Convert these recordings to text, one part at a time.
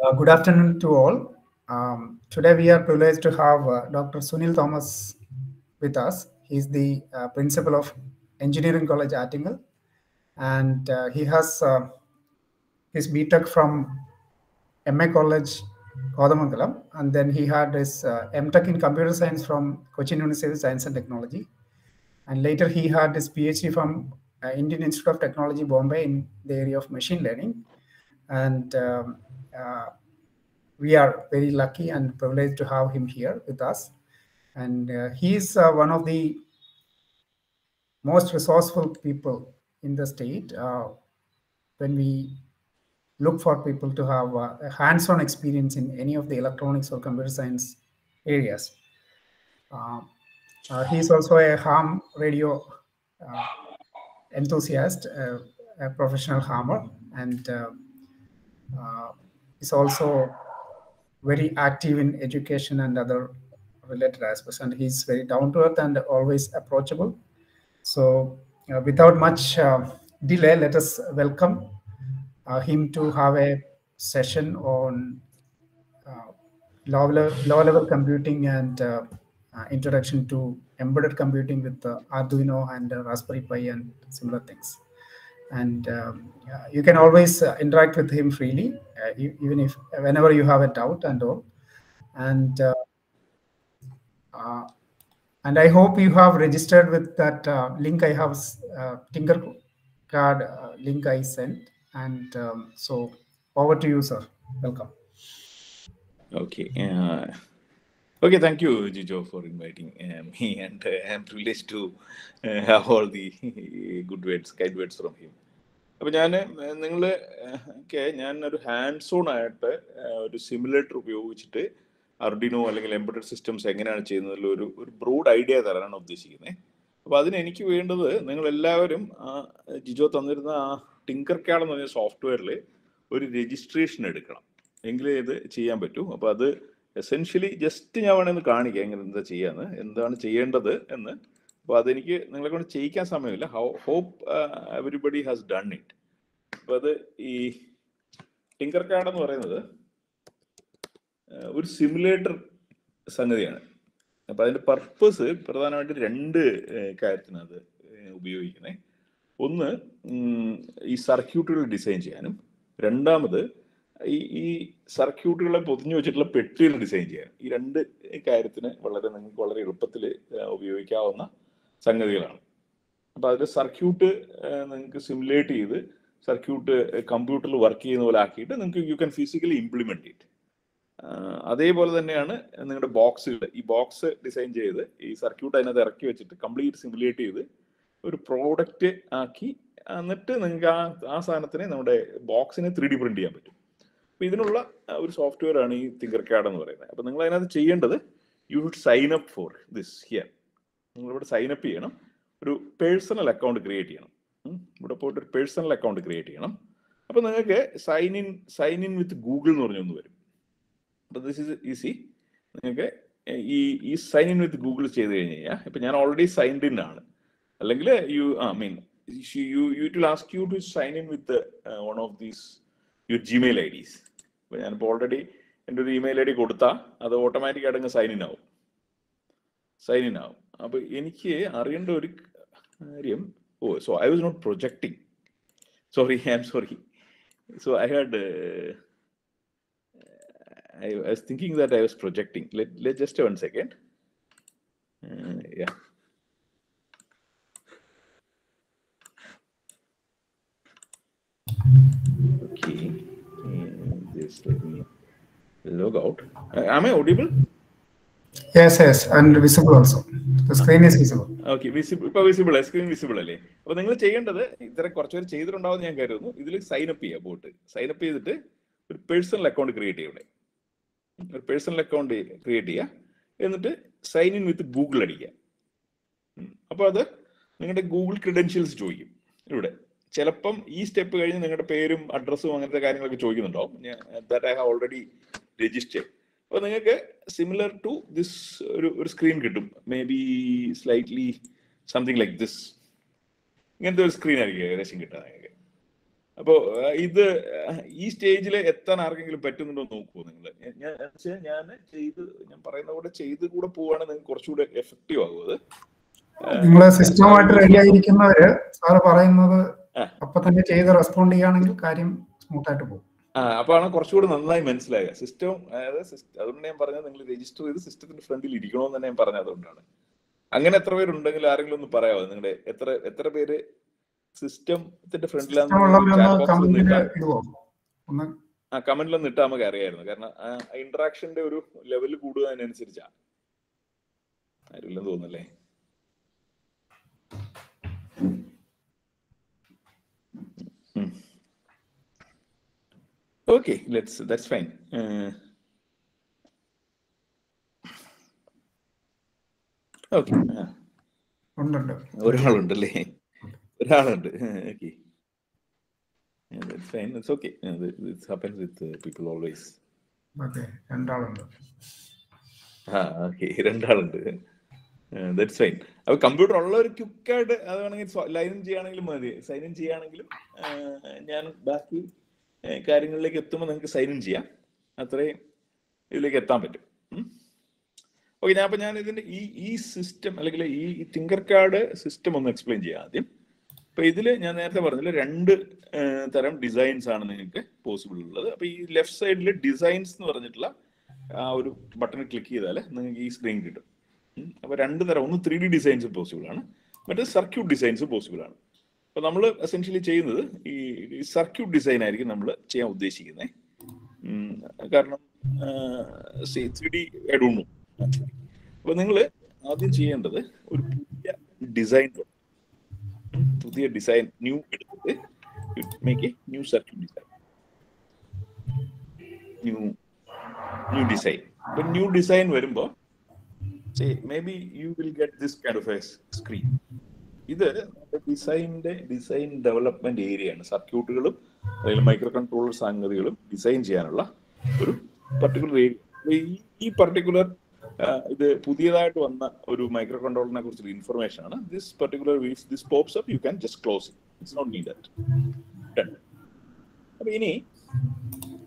Uh, good afternoon to all. Um, today we are privileged to have uh, Dr. Sunil Thomas with us. He's the uh, principal of Engineering College Attingal, and uh, he has uh, his BTech from MA College Kodamangalam, and then he had his uh, MTech in Computer Science from Cochin University of Science and Technology, and later he had his PhD from Indian Institute of Technology, Bombay, in the area of machine learning, and um, we are very lucky and privileged to have him here with us. And uh, he is uh, one of the most resourceful people in the state uh, when we look for people to have uh, a hands-on experience in any of the electronics or computer science areas. Uh, uh, he is also a ham radio uh, enthusiast, uh, a professional hammer, and uh, uh, is also very active in education and other related aspects. And he's very down to earth and always approachable. So, uh, without much uh, delay, let us welcome uh, him to have a session on uh, low, level, computing and uh, uh, introduction to embedded computing with Arduino and Raspberry Pi and similar things. And um, you can always uh, interact with him freely, uh, even if whenever you have a doubt and all. And uh, and I hope you have registered with that link I have, Tinker card link I sent. And um, so over to you, sir. Welcome. Okay. Uh, okay. Thank you, Jijo, for inviting uh, me, and uh, I'm privileged to uh, have all the good words, kind words from him. അപ്പൊ ഞാൻ നിങ്ങൾ ഒക്കെ ഞാൻ ഒരു hand zone ആയിട്ട് ഒരു simulator ഉപയോഗിച്ചിട്ട് Arduino അല്ലെങ്കിൽ എംബഡഡ് സിസ്റ്റംസ് എങ്ങനെയാണ് ചെയ്യുന്നതിൽ ഒരു ഒരു ബ്രോഡ് ഐഡിയ തരാനാണ് ഉദ്ദേശിക്കുന്നത് അപ്പൊ അതിന് എനിക്ക് വേണ്ടത് നിങ്ങൾ എല്ലാവരും ജിജോ തന്നിരുന്ന ആ ടിങ്കർ ക്യാഡ് എന്ന് പറഞ്ഞ സോഫ്റ്റ്വെയറിൽ ഒരു രജിസ്ട്രേഷൻ എടുക്കണം എങ്കിലേ ഇത് ചെയ്യാൻ പറ്റൂ അപ്പൊ അത് എസെൻഷ്യലി ജസ്റ്റ് ഞാൻ വേണമെന്ന് കാണിക്കാം എങ്ങനെ എന്താ ചെയ്യാന്ന് എന്താണ് ചെയ്യേണ്ടത് എന്ന്. അപ്പൊ അതെനിക്ക് നിങ്ങളെ കൊണ്ട് ചെയ്യിക്കാൻ സമയമില്ല. How hope everybody has done it അപ്പൊ അത് ഈ ടിങ്കർ കാർഡ് എന്ന് പറയുന്നത് ഒരു സിമുലേറ്റർ സംഗതിയാണ്. അപ്പൊ അതിന്റെ പർപ്പസ് പ്രധാനമായിട്ട് രണ്ട് കാര്യത്തിനത് ഉപയോഗിക്കുന്നത് ഒന്ന് ഈ സർക്യൂട്ടുകൾ ഡിസൈൻ ചെയ്യാനും. രണ്ടാമത് ഈ ഈ സർക്യൂട്ടുകളെ പൊതിഞ്ഞു വെച്ചിട്ടുള്ള പെട്ടികൾ ഡിസൈൻ ചെയ്യാൻ. ഈ രണ്ട് കാര്യത്തിന് വളരെ നിങ്ങൾക്ക് വളരെ എളുപ്പത്തിൽ ഉപയോഗിക്കാവുന്ന സംഗതികളാണ്. അപ്പൊ അതിൽ സർക്യൂട്ട് നിങ്ങൾക്ക് സിമുലേറ്റ് ചെയ്ത് സർക്യൂട്ട് കമ്പ്യൂട്ടറിൽ വർക്ക് ചെയ്യുന്ന പോലെ ആക്കിയിട്ട് നിങ്ങൾക്ക് you can physically implement it അതേപോലെ തന്നെയാണ് നിങ്ങളുടെ ബോക്സുകൾ ഈ ബോക്സ് ഡിസൈൻ ചെയ്ത് ഈ സർക്യൂട്ട് അതിനകത്ത് ഇറക്കി വെച്ചിട്ട് കംപ്ലീറ്റ് സിമുലേറ്റ് ചെയ്ത് ഒരു പ്രോഡക്റ്റ് ആക്കി എന്നിട്ട് നിങ്ങൾക്ക് ആ ആ സാധനത്തിനെ നമ്മുടെ ബോക്സിനെ ത്രീ ഡി പ്രിന്റ് ചെയ്യാൻ പറ്റും. അപ്പൊ ഇതിനുള്ള ഒരു സോഫ്റ്റ്വെയർ ആണ് ഈ തിങ്കർ കാർഡ് എന്ന് പറയുന്നത്. അപ്പൊ നിങ്ങൾ അതിനകത്ത് ചെയ്യേണ്ടത് you should sign up for this here നിങ്ങൾ ഇവിടെ സൈൻ അപ്പ് ചെയ്യണം. ഒരു പേഴ്സണൽ അക്കൗണ്ട് ക്രിയേറ്റ് ചെയ്യണം. ഇവിടെ പോയിട്ട് ഒരു പേഴ്സണൽ അക്കൗണ്ട് ക്രിയേറ്റ് ചെയ്യണം. അപ്പൊ നിങ്ങൾക്ക് sign in sign in with Google എന്ന് പറഞ്ഞൊന്ന് വരും. അപ്പൊ ദിസ് ഇസ് ഈസി നിങ്ങൾക്ക് ഈ ഈ സൈൻ ഇൻ വിത്ത് ഗൂഗിൾ ചെയ്ത് കഴിഞ്ഞ് കഴിഞ്ഞാൽ ഇപ്പൊ ഞാൻ ഓൾറെഡി സൈൻഡ് ഇൻ ആണ്. അല്ലെങ്കിൽ you I mean you you to ask you to sign in with one of these your Gmail IDs ഇപ്പൊ ഞാനിപ്പോൾ ഓൾറെഡി എന്റെ ഒരു ഇമെയിൽ ഐ ഡി കൊടുത്താൽ അത് ഓട്ടോമാറ്റിക്കായിട്ട് അങ്ങ് സൈൻ ഇൻ ആവും സൈൻ ഇൻ ആവും അപ്പോൾ എനിക്ക് അറിയേണ്ട ഒരു കാര്യം ഓ so I was not projecting sorry I am sorry so I had I was thinking that I was projecting. Let, let just one second. Uh, yeah. Okay. Just let me log out. Uh, am I audible? Yes, yes, and visible also. The screen is visible. Okay visible ഇപ്പൊ visible screen visible അല്ലേ അപ്പൊ നിങ്ങൾ ചെയ്യേണ്ടത് ഇത്ര കുറച്ചുപേർ ചെയ്തിട്ടുണ്ടാവും ഞാൻ കരുതുന്നു ഇതിൽ സൈൻ അപ്പ് ചെയ്യുക പോയിട്ട് സൈൻ അപ്പ് ചെയ്തിട്ട് ഒരു പേഴ്സണൽ അക്കൗണ്ട് ക്രിയേറ്റ് ചെയ്യണേ ഒരു പേഴ്സണൽ അക്കൗണ്ട് ക്രിയേറ്റ് ചെയ്യുക എന്നിട്ട് സൈൻ ഇൻ വിത്ത് ഗൂഗിൾ അടിക്കുക ഉം. അപ്പൊ അത് നിങ്ങളുടെ ഗൂഗിൾ ക്രിഡൻഷ്യൽസ് ചോദിക്കും ഇവിടെ ചിലപ്പം ഈ സ്റ്റെപ്പ് കഴിഞ്ഞ് നിങ്ങളുടെ പേരും അഡ്രസ്സും അങ്ങനത്തെ കാര്യങ്ങളൊക്കെ ചോദിക്കുന്നുണ്ടാവും that I have already register അപ്പൊ നിങ്ങൾക്ക് സിമിലർ ടു ദിസ് ഒരു ഒരു സ്ക്രീൻ കിട്ടും. May be slightly something like this ഇങ്ങനത്തെ ഒരു സ്ക്രീൻ ആയിരിക്കും ഏകദേശം കിട്ടുക നിങ്ങൾക്ക്. അപ്പോ ഇത് ഈ സ്റ്റേജിൽ എത്താൻ ആർക്കെങ്കിലും പറ്റുന്നുണ്ടോ നോക്കുമോ നിങ്ങൾ ഞാൻ ഞാൻ ചെയ്ത് ഞാൻ പറയുന്ന കൂടെ ചെയ്ത് കൂടെ പോവുകയാണെങ്കിൽ നിങ്ങൾക്ക് കുറച്ചുകൂടെ എഫക്റ്റീവ് ആകും അത്. നിങ്ങളെ സിസ്റ്റമായിട്ട് റെഡി ആയിരിക്കുന്നവര് സാറ് പറയുന്നത്. അപ്പൊ തന്നെ ചെയ്ത് റെസ്പോണ്ട് ചെയ്യുകയാണെങ്കിൽ കാര്യം സ്മൂത്ത് ആയിട്ട് പോകും. ആ അപ്പോഴാണ് കുറച്ചുകൂടി നന്നായി മനസ്സിലാകുക സിസ്റ്റം അതായത് അതുകൊണ്ട് ഞാൻ പറഞ്ഞത് നിങ്ങൾ രജിസ്റ്റർ ചെയ്ത് സിസ്റ്റത്തിന്റെ ഫ്രണ്ടിൽ ഇരിക്കണമെന്ന് തന്നെ ഞാൻ പറഞ്ഞത് അതുകൊണ്ടാണ്. അങ്ങനെ എത്ര പേരുണ്ടെങ്കിൽ ആരെങ്കിലും ഒന്ന് പറയാമോ നിങ്ങളുടെ എത്ര എത്ര പേര് സിസ്റ്റത്തിന്റെ ഫ്രണ്ടിലാണ് ഒന്ന് ആ കമന്റിലൊന്ന് ഇട്ടാൽ നമുക്ക് അറിയായിരുന്നു. കാരണം ഇന്ററാക്ഷന്റെ ഒരു ലെവൽ കൂടുന്നതിനനുസരിച്ചാ. ആരുമില്ലെന്ന് തോന്നുന്നല്ലേ? Okay let's that's fine okay ഉണ്ടുണ്ട്. ഒരാളുണ്ടല്ലേ? ഒരാളുണ്ട്. Okay fine it's okay it's happens with people always okay രണ്ടാളുണ്ട്. ആ ഓക്കെ രണ്ടാളുണ്ട്. ദാറ്റ്സ് ഫൈൻ അപ്പൊ കമ്പ്യൂട്ടർ ഉള്ള ഒരു ക്വിക്കായിട്ട് അത് വേണമെങ്കിൽ ഇൻ ചെയ്യുകയാണെങ്കിലും മതി. സൈൻ ഇൻ ചെയ്യുകയാണെങ്കിലും ഞാൻ ബാക്കി കാര്യങ്ങളിലേക്ക് എത്തുമ്പോൾ നിങ്ങൾക്ക് സൈൻ ഇൻ ചെയ്യാം. അത്രയും ഇതിലേക്ക് എത്താൻ പറ്റും. ഓക്കെ ഞാൻ അപ്പൊ ഞാൻ ഇതിന്റെ ഈ ഈ സിസ്റ്റം അല്ലെങ്കിൽ ഈ തിങ്കർ കാർഡ് സിസ്റ്റം ഒന്ന് എക്സ്പ്ലെയിൻ ചെയ്യാം ആദ്യം. അപ്പൊ ഇതിൽ ഞാൻ നേരത്തെ പറഞ്ഞില്ല രണ്ട് തരം ഡിസൈൻസ് ആണ് നിങ്ങൾക്ക് പോസിബിൾ ഉള്ളത്. അപ്പൊ ഈ ലെഫ്റ്റ് സൈഡിൽ ഡിസൈൻസ് എന്ന് പറഞ്ഞിട്ടുള്ള ആ ഒരു ബട്ടൺ ക്ലിക്ക് ചെയ്താൽ നിങ്ങൾക്ക് ഈ സ്ക്രീൻ കിട്ടും. ഉം. അപ്പൊ രണ്ട് തരം ഒന്ന് ത്രീ ഡി ഡിസൈൻസ് പോസിബിൾ ആണ് മറ്റേ സർക്യൂട്ട് ഡിസൈൻസ് പോസിബിൾ ആണ്. അപ്പൊ നമ്മൾ എസെൻഷ്യലി ചെയ്യുന്നത് ഈ സർക്യൂട്ട് ഡിസൈൻ ആയിരിക്കും നമ്മൾ ചെയ്യാൻ ഉദ്ദേശിക്കുന്നത് കാരണം ത്രീ ഡി എടുന്നു അപ്പൊ നിങ്ങൾ ആദ്യം ചെയ്യേണ്ടത് ഒരു പുതിയ ഡിസൈൻ പുതിയ ഡിസൈൻ ന്യൂ എടുത്തിട്ട് make a new circuit design new new design അപ്പൊ ന്യൂ ഡിസൈൻ വരുമ്പോ may be you will get this kind of a screen ഇത് ഡിസൈനിന്റെ ഡിസൈൻ ഡെവലപ്മെന്റ് ഏരിയയാണ് സർക്യൂട്ടുകളും അല്ലെങ്കിൽ മൈക്രോ കൺട്രോളർ സംഗതികളും ഡിസൈൻ ചെയ്യാനുള്ള ഒരു പർട്ടിക്കുലർ ഏരിയ ഈ പർട്ടിക്കുലർ ഇത് പുതിയതായിട്ട് വന്ന ഒരു മൈക്രോ കൺട്രോളറിനെ കുറിച്ചുള്ള ഇൻഫർമേഷൻ ആണ്. This particular this pops up you can just close it it's not need അപ്പൊ ഇനി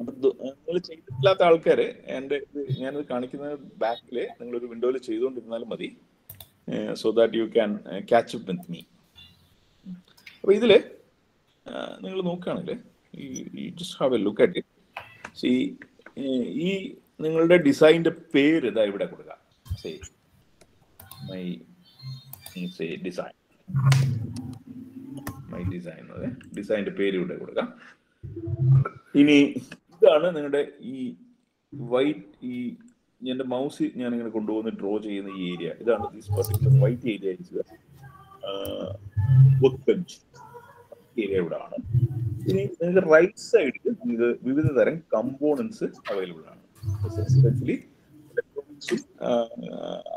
നിങ്ങൾ ചെയ്തിട്ടില്ലാത്ത ആൾക്കാര് ഇത് ഞാനിത് കാണിക്കുന്ന ബാക്കിൽ നിങ്ങൾ ഒരു വിൻഡോയിൽ ചെയ്തുകൊണ്ടിരുന്നാലും മതി. So that you can catch up with me അപ്പൊ ഇതിൽ നിങ്ങൾ നോക്കുകയാണെങ്കിൽ ഈ just have a look at it see ഈ നിങ്ങളുടെ ഡിസൈന്റെ പേര് ഇതാ ഇവിടെ കൊടുക്കുക. Say my say design my design ഡിസൈന്റെ പേര് ഇവിടെ കൊടുക്കാം ഇനി ഇതാണ് നിങ്ങളുടെ ഈ വൈറ്റ് ഈ എന്റെ മൗസ് ഞാൻ ഇങ്ങനെ കൊണ്ടുപോകുന്ന ഡ്രോ ചെയ്യുന്ന ഈ ഏരിയ ഇതാണ് വൈറ്റ് ഏരിയ ഏരിയ ഇവിടെ ആണ്. ഇനി നിങ്ങൾക്ക് റൈറ്റ് സൈഡിൽ നിങ്ങൾക്ക് വിവിധ തരം കമ്പോണൻസ് അവൈലബിൾ ആണ്. എസ്പെഷ്യലി ഇലക്ട്രോണിക്സും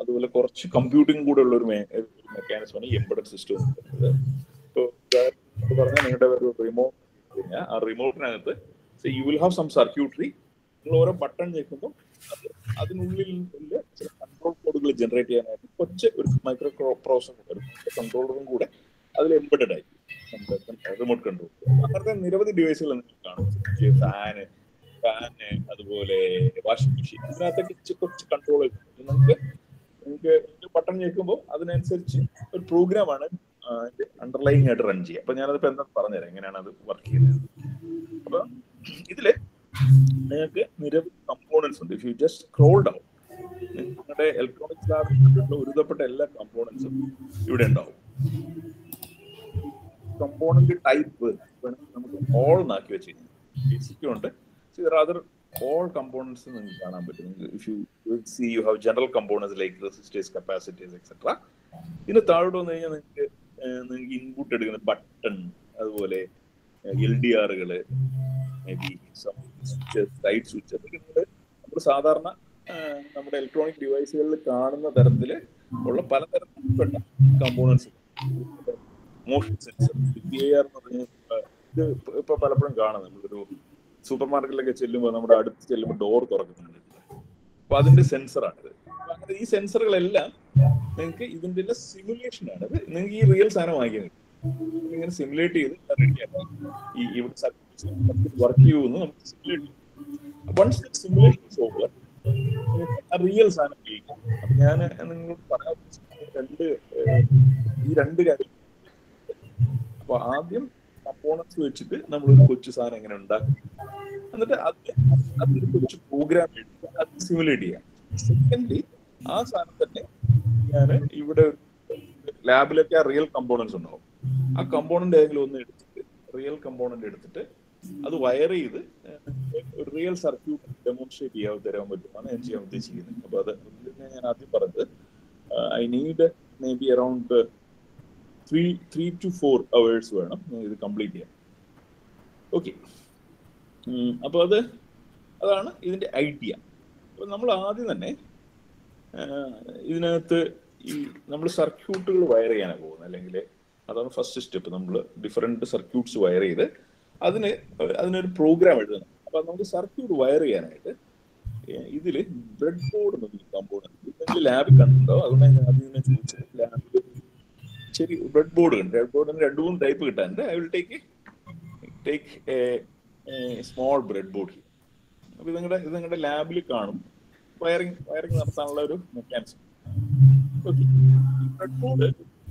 അതുപോലെ കുറച്ച് കമ്പ്യൂട്ടിംഗ് കൂടെ ഉള്ള ഒരു മെക്കാനിസമാണ് ഈ എംബഡഡ് സിസ്റ്റം എന്ന് പറയുന്നത്. ഇപ്പോൾ പറഞ്ഞാൽ നിങ്ങളുടെ ഒരു റിമോട്ട് കഴിഞ്ഞാൽ ആ റിമോട്ടിനകത്ത് you will have some circuitry നിങ്ങൾ ഓരോ ബട്ടൺ ഞെക്കുമ്പോൾ അത് അതിനുള്ളിൽ ചില കൺട്രോൾ കോഡുകൾ ജനറേറ്റ് ചെയ്യാനായിട്ട് കൊച്ച് ഒരു മൈക്രോ പ്രോസർ ഒരു കൺട്രോളറും കൂടെ അതിൽ എംബഡഡ് ആയി റിമോട്ട് കൺട്രോൾ അങ്ങനത്തെ നിരവധി ഡിവൈസുകൾ നിങ്ങൾ കാണും. ഫാന് ഫാന് അതുപോലെ വാഷിംഗ് മെഷീൻ ഇതിനകത്തൊക്കെ കുറച്ച് കൺട്രോൾ നിങ്ങൾക്ക് നിങ്ങൾക്ക് ബട്ടൺ ഞെക്കുമ്പോൾ അതിനനുസരിച്ച് ഒരു പ്രോഗ്രാമാണ് അണ്ടർലൈനിങ് ആയിട്ട് റൺ ചെയ്യുക. അപ്പൊ ഞാനതിപ്പോ എന്താ പറഞ്ഞുതരാം. എങ്ങനെയാണ് അത് വർക്ക് ചെയ്യുന്നത്? അപ്പൊ ഇതിൽ നിങ്ങൾക്ക് നിരവധി കമ്പോണൻസ് ഉണ്ട്. If you just scroll down നിങ്ങളുടെ ഇലക്ട്രോണിക്സ് ലാബിലുള്ള ഒരുതപ്പെട്ട എല്ലാ കമ്പോണൻസും ഇവിടെ ഉണ്ടാവും. കമ്പോണന്റ് ടൈപ്പ് നമുക്ക് ഓൾ എന്നാക്കി വെച്ചിരിക്കുന്നത്. ബേസിക്കും ഉണ്ട്. അതർ ഓൾ കമ്പോണൻസ് നിങ്ങൾക്ക് കാണാൻ പറ്റും. If you see you have general components like resistors capacities etcetera ഇതിന് താഴോട്ട് വന്നു കഴിഞ്ഞാൽ നിങ്ങൾക്ക് നിങ്ങൾക്ക് ഇൻപുട്ട് എടുക്കുന്ന ബട്ടൺ അതുപോലെ എൽ ഡി ആറുകൾ മേ ബി ലൈറ്റ് സ്വിച്ച് അതൊക്കെ നമ്മൾ സാധാരണ നമ്മുടെ ഇലക്ട്രോണിക് ഡിവൈസുകളിൽ കാണുന്ന തരത്തിൽ ഉള്ള പലതരത്തിൽപ്പെട്ട components motion sensor P R എന്ന് പറഞ്ഞ ഇത് ഇപ്പൊ പലപ്പോഴും കാണാം നമ്മളൊരു സൂപ്പർ മാർക്കറ്റിലൊക്കെ ചെല്ലുമ്പോൾ നമ്മുടെ അടുത്ത് ചെല്ലുമ്പോൾ ഡോർ തുറക്കുന്നുണ്ട്. അപ്പൊ അതിന്റെ സെൻസറാണിത് അങ്ങനെ ഈ സെൻസറുകളെല്ലാം നിങ്ങൾക്ക് ഇതിന്റെ സിമുലേഷൻ ആണ്. നിങ്ങൾക്ക് ഈ റിയൽ സാധനം വാങ്ങിക്കുന്നത് ഇങ്ങനെ സിമുലേറ്റ് ചെയ്ത് റെഡിയാക്കാം ഈ ഇവിടെ വർക്ക് ചെയ്യുമെന്ന് നമുക്ക് simulate once simulation over real സാധനം ഉപയോഗിക്കും. അപ്പൊ ഞാൻ നിങ്ങളോട് പറയാൻ രണ്ട് ഈ രണ്ട് കാര്യം. അപ്പൊ ആദ്യം കമ്പോണൻസ് വെച്ചിട്ട് നമ്മൾ ഒരു കൊച്ചു സാധനം എങ്ങനെ ഉണ്ടാക്കും. എന്നിട്ട് അത് അതിന്റെ കൊച്ചു പ്രോഗ്രാം എടുത്ത് അത് സിമുലേറ്റ് ചെയ്യാം. സെക്കൻഡ്ലി ആ സാധനം തന്നെ ഞാൻ ഇവിടെ ലാബിലൊക്കെ ആ റിയൽ കമ്പോണൻസ് ഉണ്ടാവും. ആ കമ്പോണന്റ് ഏതെങ്കിലും ഒന്ന് എടുത്തിട്ട് റിയൽ കമ്പോണന്റ് എടുത്തിട്ട് അത് വയർ ചെയ്ത് ഒരു റിയൽ സർക്യൂട്ട് ഡെമോൺസ്ട്രേറ്റ് ചെയ്യാൻ തരാൻ പറ്റുമെന്നാണ് ഞാൻ ചെയ്യാൻ ഉദ്ദേശിക്കുന്നത്. അപ്പൊ അത് ഞാൻ ആദ്യം പറഞ്ഞത് I need may be around three three to four hours വേണം ഇത് കംപ്ലീറ്റ് ചെയ്യാൻ. ഓക്കെ അപ്പോൾ അത് അതാണ് ഇതിന്റെ ഐഡിയ അപ്പൊ നമ്മൾ ആദ്യം തന്നെ ഇതിനകത്ത് ഈ നമ്മൾ സർക്യൂട്ടുകൾ വയർ ചെയ്യാനാണ് പോകുന്നത്. അല്ലെങ്കിൽ അതാണ് ഫസ്റ്റ് സ്റ്റെപ്പ് നമ്മൾ ഡിഫറെന്റ് സർക്യൂട്ട്സ് വയർ ചെയ്ത് അതിന് അതിനൊരു പ്രോഗ്രാം എഴുതണം. അപ്പൊ നമുക്ക് സർക്യൂട്ട് വയർ ചെയ്യാനായിട്ട് ഇതിൽ ബ്രെഡ് ബോർഡ് നിങ്ങൾ ലാബിൽ കണ്ടിട്ടുണ്ടോ അതുകൊണ്ട് ഞാൻ ആദ്യം തന്നെ ലാബിൽ ശരി ബ്രെഡ് ബോർഡ് ഉണ്ട്. ബ്രെഡ് ബോർഡിന് രണ്ട് മൂന്ന് ടൈപ്പ് കിട്ടാനുണ്ട്. I will take take small breadboard അപ്പൊ ഇത് നിങ്ങളുടെ ഇത് നിങ്ങളുടെ ലാബിൽ കാണും. വയറിംഗ് വയറിംഗ് നടത്താനുള്ള ഒരു മെക്കാനിസം ഓക്കെ ബ്രെഡ് ബോർഡ്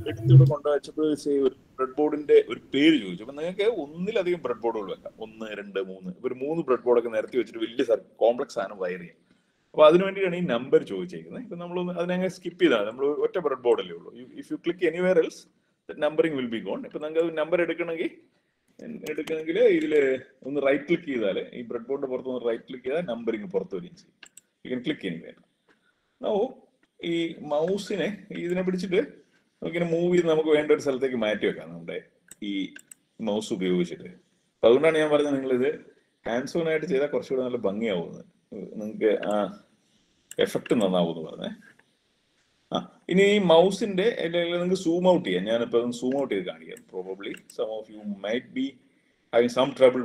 എടുത്തിവിടെ കൊണ്ടുവച്ചപ്പോൾ say ഒരു ബ്രെഡ് ബോർഡിന്റെ ഒരു പേര് ചോദിച്ചു. അപ്പൊ നിങ്ങൾക്ക് ഒന്നിലധികം ബ്രെഡ് ബോർഡുകൾ വെക്കാം. ഒന്ന് രണ്ട് മൂന്ന്. ഒരു മൂന്ന് ബ്രെഡ് ബോർഡൊക്കെ നിരത്തി വെച്ചിട്ട് വലിയ കോംപ്ലക്സ് ആണ് വയർ ചെയ്യാം. അപ്പൊ അതിനു വേണ്ടിയിട്ടാണ് ഈ നമ്പർ ചോദിച്ചേക്കുന്നത്. ഇപ്പൊ നമ്മൾ അതിനെ സ്കിപ്പ് ചെയ്താൽ നമ്മൾ ഒറ്റ ബ്രെഡ് ബോർഡല്ലേ ഉള്ളൂ if you click anywhere else numbering will be gone ഇപ്പൊ നിങ്ങൾക്ക് നമ്പർ എടുക്കണമെങ്കിൽ എടുക്കണമെങ്കിൽ ഇതിൽ ഒന്ന് റൈറ്റ് ക്ലിക്ക് ചെയ്താൽ ഈ ബ്രെഡ് ബോർഡിന്റെ പുറത്ത് ഒന്ന് റൈറ്റ് ക്ലിക്ക് ചെയ്താൽ നമ്പറിംഗ് പുറത്ത് വരികയും ചെയ്യും. യു ക്ലിക്ക് എനിവെയർ നോ ഈ മൗസിനെ ഇതിനെ പിടിച്ചിട്ട് നമുക്കിങ്ങനെ മൂവ് ചെയ്ത് നമുക്ക് വേണ്ട ഒരു സ്ഥലത്തേക്ക് മാറ്റി വെക്കാം നമ്മുടെ ഈ മൗസ് ഉപയോഗിച്ചിട്ട്. അപ്പൊ അതുകൊണ്ടാണ് ഞാൻ പറഞ്ഞത് നിങ്ങൾ ഇത് ഹാൻഡ്സ് ഓൺ ആയിട്ട് ചെയ്താൽ കുറച്ചുകൂടെ നല്ല ഭംഗിയാവുന്നത് നിങ്ങൾക്ക് ആ എഫക്ട് നന്നാവും പറഞ്ഞേ. ആ ഇനി ഈ മൗസിന്റെ അല്ലെങ്കിൽ നിങ്ങൾക്ക് സൂം ഔട്ട് ചെയ്യാം. ഞാനിപ്പോ സൂം ഔട്ട് ചെയ്ത് കാണിക്കാം. Probably some of you might be having some trouble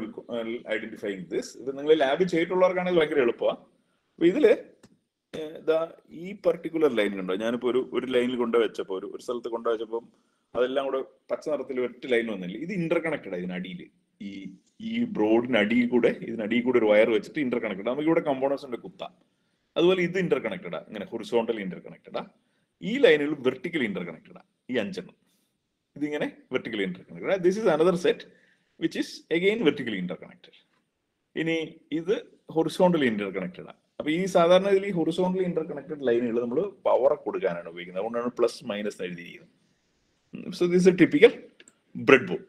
identifying this ഇത് നിങ്ങൾ ലാബിൽ ചെയ്തിട്ടുള്ളവർക്കാണെങ്കിൽ ഭയങ്കര എളുപ്പമാണ് അപ്പൊ ഇതിൽ ദാ ഈ പർട്ടിക്കുലർ ലൈൻ ഉണ്ടോ ഞാനിപ്പോ ഒരു ഒരു ലൈനിൽ കൊണ്ടുവച്ചപ്പോ ഒരു ഒരു സ്ഥലത്ത് കൊണ്ട് വെച്ചപ്പോൾ അതെല്ലാം കൂടെ പച്ച നിറത്തിൽ ഒറ്റ ലൈൻ വന്നില്ല. ഇത് ഇന്റർ കണക്റ്റഡ് ഇതിനടിയിൽ ഈ ഈ ബ്രോഡിന് അടിയിൽ കൂടെ ഇതിനടിയിൽ കൂടെ ഒരു വയർ വെച്ചിട്ട് ഇന്റർ കണക്റ്റഡ് നമുക്ക് ഇവിടെ കമ്പോണൻസ് ഉണ്ട് കുത്താം. അതുപോലെ ഇത് ഇന്റർ കണക്റ്റഡാ ഇങ്ങനെ ഹൊറിസോണ്ടൽ ഇന്റർ കണക്റ്റഡാ ഈ ലൈനുകൾ വെർട്ടിക്കൽ ഇന്റർ കണക്റ്റഡാ ഈ അഞ്ചെണ്ണം. ഇതിങ്ങനെ vertical interconnected this is another set which is again vertical interconnected ഇനി ഇത് ഹൊറിസോണ്ടൽ ഇന്റർ കണക്റ്റഡാ അപ്പൊ ഈ സാധാരണ ഇതിൽ ഈ ഹൊറിസോണ്ടലി ഇന്റർ കണക്റ്റഡ് ലൈനുകൾ നമ്മൾ പവർ കൊടുക്കാനാണ് ഉപയോഗിക്കുന്നത്. അതുകൊണ്ടാണ് പ്ലസ് മൈനസ് എഴുതിയിരിക്കുന്നത്. So this a typical breadboard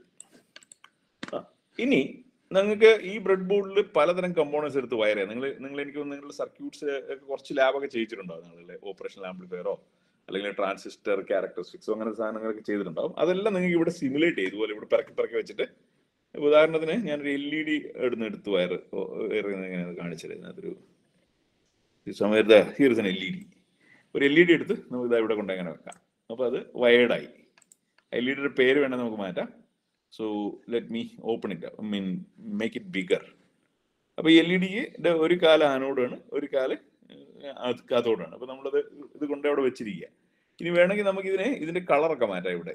ഇനി നിങ്ങൾക്ക് ഈ ബ്രെഡ് ബോർഡിൽ പലതരം കമ്പോണൻസ് എടുത്ത് വയർ ചെയ്യാം. നിങ്ങൾ നിങ്ങൾ എനിക്ക് നിങ്ങളുടെ സർക്യൂട്ട്സ് കുറച്ച് ലാബൊക്കെ ചെയ്യിച്ചിട്ടുണ്ടാവും നിങ്ങളുടെ ഓപ്പറേഷൻ ആംപ്ലിഫയറോ അല്ലെങ്കിൽ ട്രാൻസിസ്റ്റർ ക്യാരക്ടറിസ്റ്റിക്സോ അങ്ങനെ സാധനങ്ങളൊക്കെ ചെയ്തിട്ടുണ്ടാവും. അതെല്ലാം നിങ്ങൾക്ക് ഇവിടെ സിമുലേറ്റ് ചെയ്തു. പോലെ ഇവിടെ പിറക്കി പിറക്കി വെച്ചിട്ട് ഉദാഹരണത്തിന് ഞാനൊരു എൽ ഇ ഡി എടുന്ന് എടുത്ത് വയർ ഇങ്ങനെ കാണിച്ചത് അതിനകത്തൊരു സമയത്ത് here is an L E D ഒരു എൽ ഇ ഡി എടുത്ത് നമുക്ക് ഇതാ ഇവിടെ കൊണ്ട് അങ്ങനെ വെക്കാം. അപ്പോൾ അത് വയേർഡായി എൽ ഇ ഡിയുടെ പേര് വേണമെങ്കിൽ നമുക്ക് മാറ്റാം. So let me open it I mean make it bigger അപ്പോൾ എൽ ഇ ഡിയുടെ ഒരു കാല ആനോടാണ് ഒരു കാൽ കാത്തോടാണ്. അപ്പോൾ നമ്മളത് ഇത് കൊണ്ട് അവിടെ വെച്ചിരിക്കുക. ഇനി വേണമെങ്കിൽ നമുക്ക് ഇതിനെ ഇതിന്റെ കളറൊക്കെ മാറ്റാം ഇവിടെ.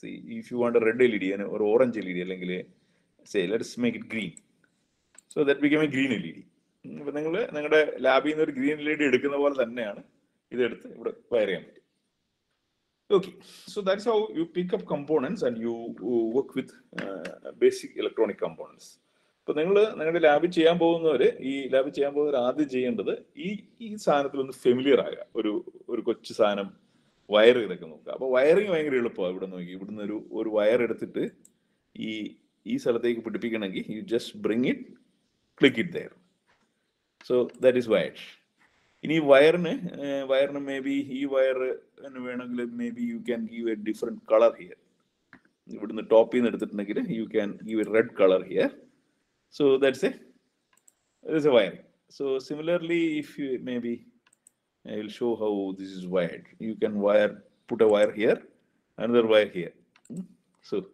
See if you want red L E D ഒരു ഓറഞ്ച് എൽ ഇ ഡി അല്ലെങ്കിൽ say let's make it green so that become a green L E D ഇപ്പൊ നിങ്ങൾ നിങ്ങളുടെ ലാബിൽ നിന്ന് ഒരു ഗ്രീൻ എൽ ഇ ഡി എടുക്കുന്ന പോലെ തന്നെയാണ് ഇതെടുത്ത് ഇവിടെ വയർ ചെയ്യാൻ പറ്റും. Okay so that's how you pick up components and you work with basic electronic components ഇപ്പൊ നിങ്ങൾ നിങ്ങളുടെ ലാബിൽ ചെയ്യാൻ പോകുന്നവര് ഈ ലാബിൽ ചെയ്യാൻ പോകുന്നവർ ആദ്യം ചെയ്യേണ്ടത് ഈ ഈ സാധനത്തിൽ ഒന്ന് ഫെമിലിയർ ആകുക ഒരു ഒരു കൊച്ചു സാധനം വയർ ഇതൊക്കെ നോക്കുക. അപ്പൊ വയറിങ് ഭയങ്കര എളുപ്പമാണ് ഇവിടെ നോക്കി. ഇവിടുന്ന് ഒരു ഒരു വയർ എടുത്തിട്ട് ഈ ഈ സ്ഥലത്തേക്ക് പിടിപ്പിക്കണമെങ്കിൽ you just bring it click it there so that is wire ഇനി വയറിന് വയറിന് മേ ബി ഈ വയർ വേണമെങ്കിൽ may be you can give a different colour here ഇവിടുന്ന് ടോപ്പിൽ നിന്ന് എടുത്തിട്ടുണ്ടെങ്കിൽ you can give a red colour here so that's a it's a wiring so similarly if you may be I will show how this is wired. You can wire, put a wire here, another wire here. Hmm? So,